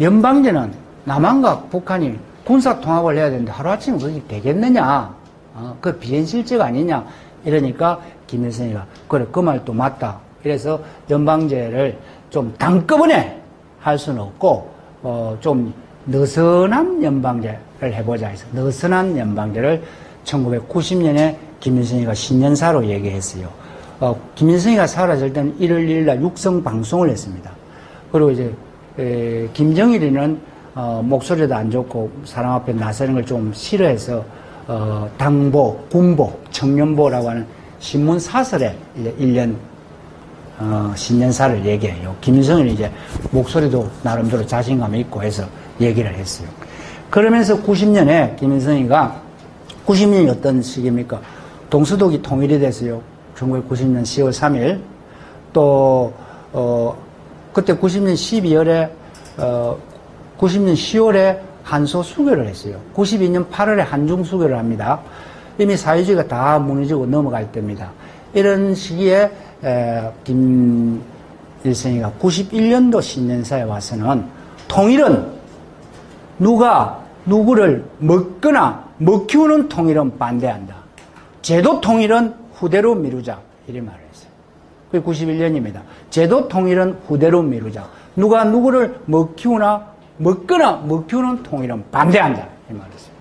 연방제는 남한과 북한이 군사 통합을 해야 되는데 하루아침에 그게 되겠느냐? 어, 그 비현실적 아니냐? 이러니까 김일성이가 그래 그 말도 맞다. 그래서 연방제를 좀 단꺼번에 할 수는 없고 어, 좀 느슨한 연방제를 해보자 해서 느슨한 연방제를 1990년에 김일성이가 신년사로 얘기했어요. 어, 김일성이가 사라질 때는 1월 1일 날 육성 방송을 했습니다. 그리고 이제 에, 김정일이는 어, 목소리도 안 좋고 사람 앞에 나서는 걸 좀 싫어해서 어, 당보, 군보, 청년보라고 하는 신문 사설에 이제 1년 어, 신년사를 얘기해요. 김일성은 이제 목소리도 나름대로 자신감 있고 해서 얘기를 했어요. 그러면서 90년에 김일성이가 90년이 어떤 시기입니까? 동서독이 통일이 됐어요. 1990년 10월 3일. 또, 어, 그때 90년 12월에, 어, 90년 10월에 한소 수교를 했어요. 92년 8월에 한중 수교를 합니다. 이미 사회주의가 다 무너지고 넘어갈 때입니다. 이런 시기에 에, 김일성이가 91년도 신년사에 와서는 통일은 누가 누구를 먹거나 먹히우는 통일은 반대한다. 제도 통일은 후대로 미루자. 이리 말을 했어요. 그게 91년입니다. 제도 통일은 후대로 미루자. 누가 누구를 먹히우나 먹거나 먹히우는 통일은 반대한다. 이 말을 했어요.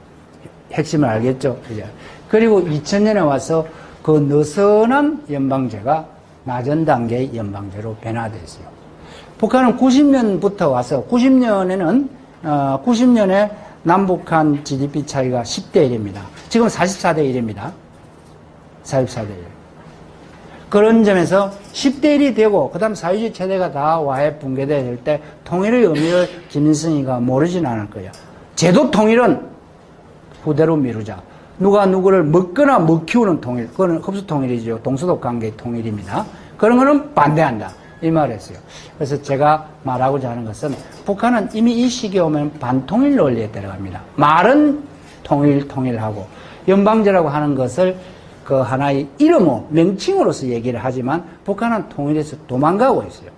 핵심을 알겠죠? 이제. 그리고 2000년에 와서 그 느슨한 연방제가 낮은 단계의 연방제로 변화됐어요. 북한은 90년부터 와서 90년에는 어, 90년에 남북한 GDP 차이가 10대 1입니다. 지금 44대 1입니다. 44대 1. 그런 점에서 10대 1이 되고, 그 다음 사회주의 체제가 다 와해 붕괴될 때 통일의 의미를 김일성이가 모르진 않을 거예요. 제도 통일은 후대로 미루자. 누가 누구를 먹거나 먹히우는 통일, 그거는 흡수 통일이죠. 동서독 관계의 통일입니다. 그런 거는 반대한다. 이 말을 했어요. 그래서 제가 말하고자 하는 것은 북한은 이미 이 시기에 오면 반통일 논리에 들어갑니다. 말은 통일, 통일하고 연방제라고 하는 것을 그 하나의 이름으로, 명칭으로서 얘기를 하지만 북한은 통일에서 도망가고 있어요.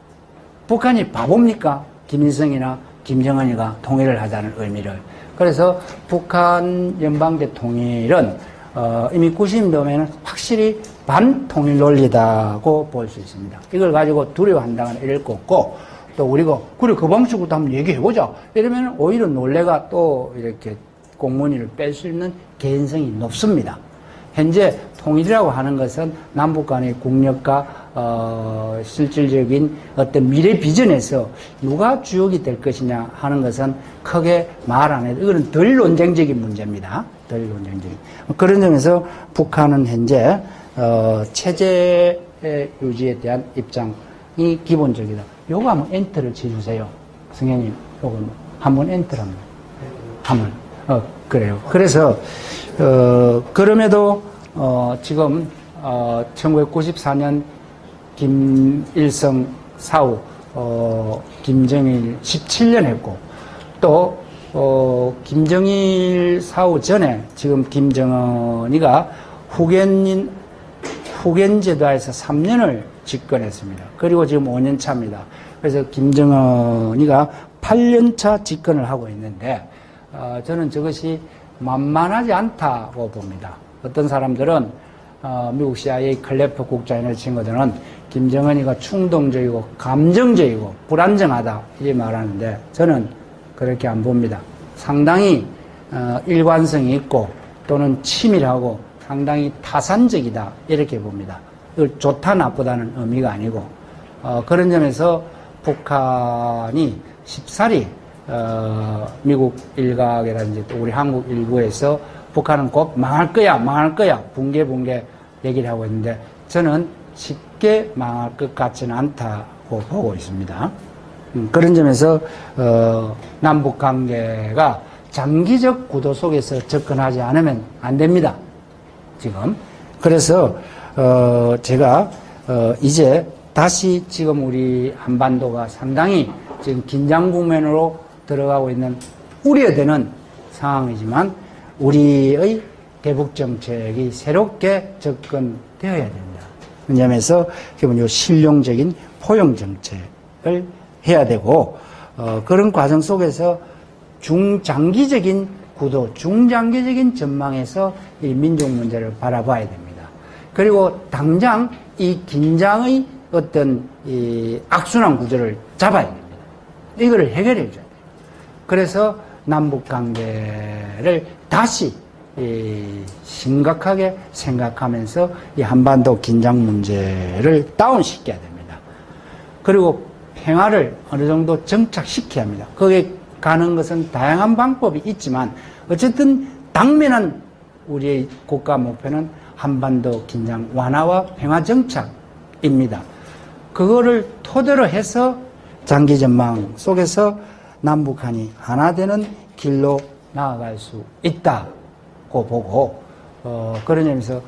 북한이 바보입니까? 김일성이나 김정은이가 통일을 하자는 의미를. 그래서 북한 연방제 통일은 어, 이미 90년도에는 확실히 반통일 논리다고 볼 수 있습니다. 이걸 가지고 두려워한다거나 이럴 거 없고, 또 우리가, 그래, 그 방식으로 한번 얘기해보자. 이러면 오히려 논리가 또 이렇게 공무원위를 뺄수 있는 개연성이 높습니다. 현재 통일이라고 하는 것은 남북 간의 국력과 어, 실질적인 어떤 미래 비전에서 누가 주역이 될 것이냐 하는 것은 크게 말 안 해도 이거는 덜 논쟁적인 문제입니다. 덜 논쟁적인. 그런 점에서 북한은 현재 어, 체제 유지에 대한 입장이 기본적이다. 요거 한번 엔터를 쳐주세요. 승현님, 요거 한번 엔터를 한번. 한번. 어, 그래요. 그래서, 어, 그럼에도, 어, 지금, 어, 1994년 김일성 사후, 어, 김정일 17년 했고, 또, 어, 김정일 사후 전에 지금 김정은이가 후견인, 후견 제도에서 3년을 집권했습니다. 그리고 지금 5년 차입니다. 그래서 김정은이가 8년 차 집권을 하고 있는데, 어, 저는 저것이 만만하지 않다고 봅니다. 어떤 사람들은 어, 미국 CIA 클래프 국장이나 친구들은 김정은이가 충동적이고 감정적이고 불안정하다 이렇게 말하는데 저는 그렇게 안 봅니다. 상당히 어, 일관성이 있고 또는 치밀하고 상당히 타산적이다 이렇게 봅니다. 이걸 좋다 나쁘다는 의미가 아니고 어, 그런 점에서 북한이 쉽사리 어, 미국 일각이라든지 또 우리 한국 일부에서 북한은 곧 망할 거야, 망할 거야, 붕괴, 붕괴 얘기를 하고 있는데 저는 쉽게 망할 것 같지는 않다고 보고 있습니다. 음, 그런 점에서 어, 남북 관계가 장기적 구도 속에서 접근하지 않으면 안 됩니다. 지금 그래서 어, 제가 어, 이제 다시 지금 우리 한반도가 상당히 지금 긴장 국면으로 들어가고 있는 우려되는 상황이지만 우리의 대북 정책이 새롭게 접근되어야 된다. 그 점에서 기본 요 실용적인 포용 정책을 해야 되고 어, 그런 과정 속에서 중장기적인 구도, 중장기적인 전망에서 이 민족 문제를 바라봐야 됩니다. 그리고 당장 이 긴장의 어떤 이 악순환 구조를 잡아야 됩니다. 이거를 해결해 줘야 돼요. 그래서 남북 관계를 다시 심각하게 생각하면서 이 한반도 긴장 문제를 다운시켜야 됩니다. 그리고 평화를 어느 정도 정착시켜야 합니다. 거기에 가는 것은 다양한 방법이 있지만 어쨌든 당면한 우리의 국가 목표는 한반도 긴장 완화와 평화 정착입니다. 그거를 토대로 해서 장기 전망 속에서 남북한이 하나 되는 길로 나아갈 수 있다고 보고 어, 그런 점에서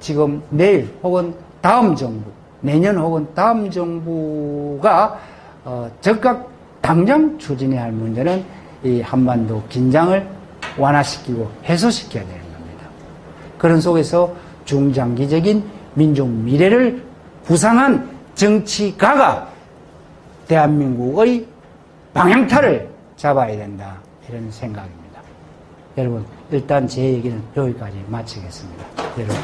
지금 내일 혹은 다음 정부 내년 혹은 다음 정부가 어, 즉각 당장 추진해야 할 문제는 이 한반도 긴장을 완화시키고 해소시켜야 되는 겁니다. 그런 속에서 중장기적인 민족 미래를 구상한 정치가가 대한민국의 방향타를 잡아야 된다. 이런 생각입니다. 여러분, 일단 제 얘기는 여기까지 마치겠습니다. 여러분.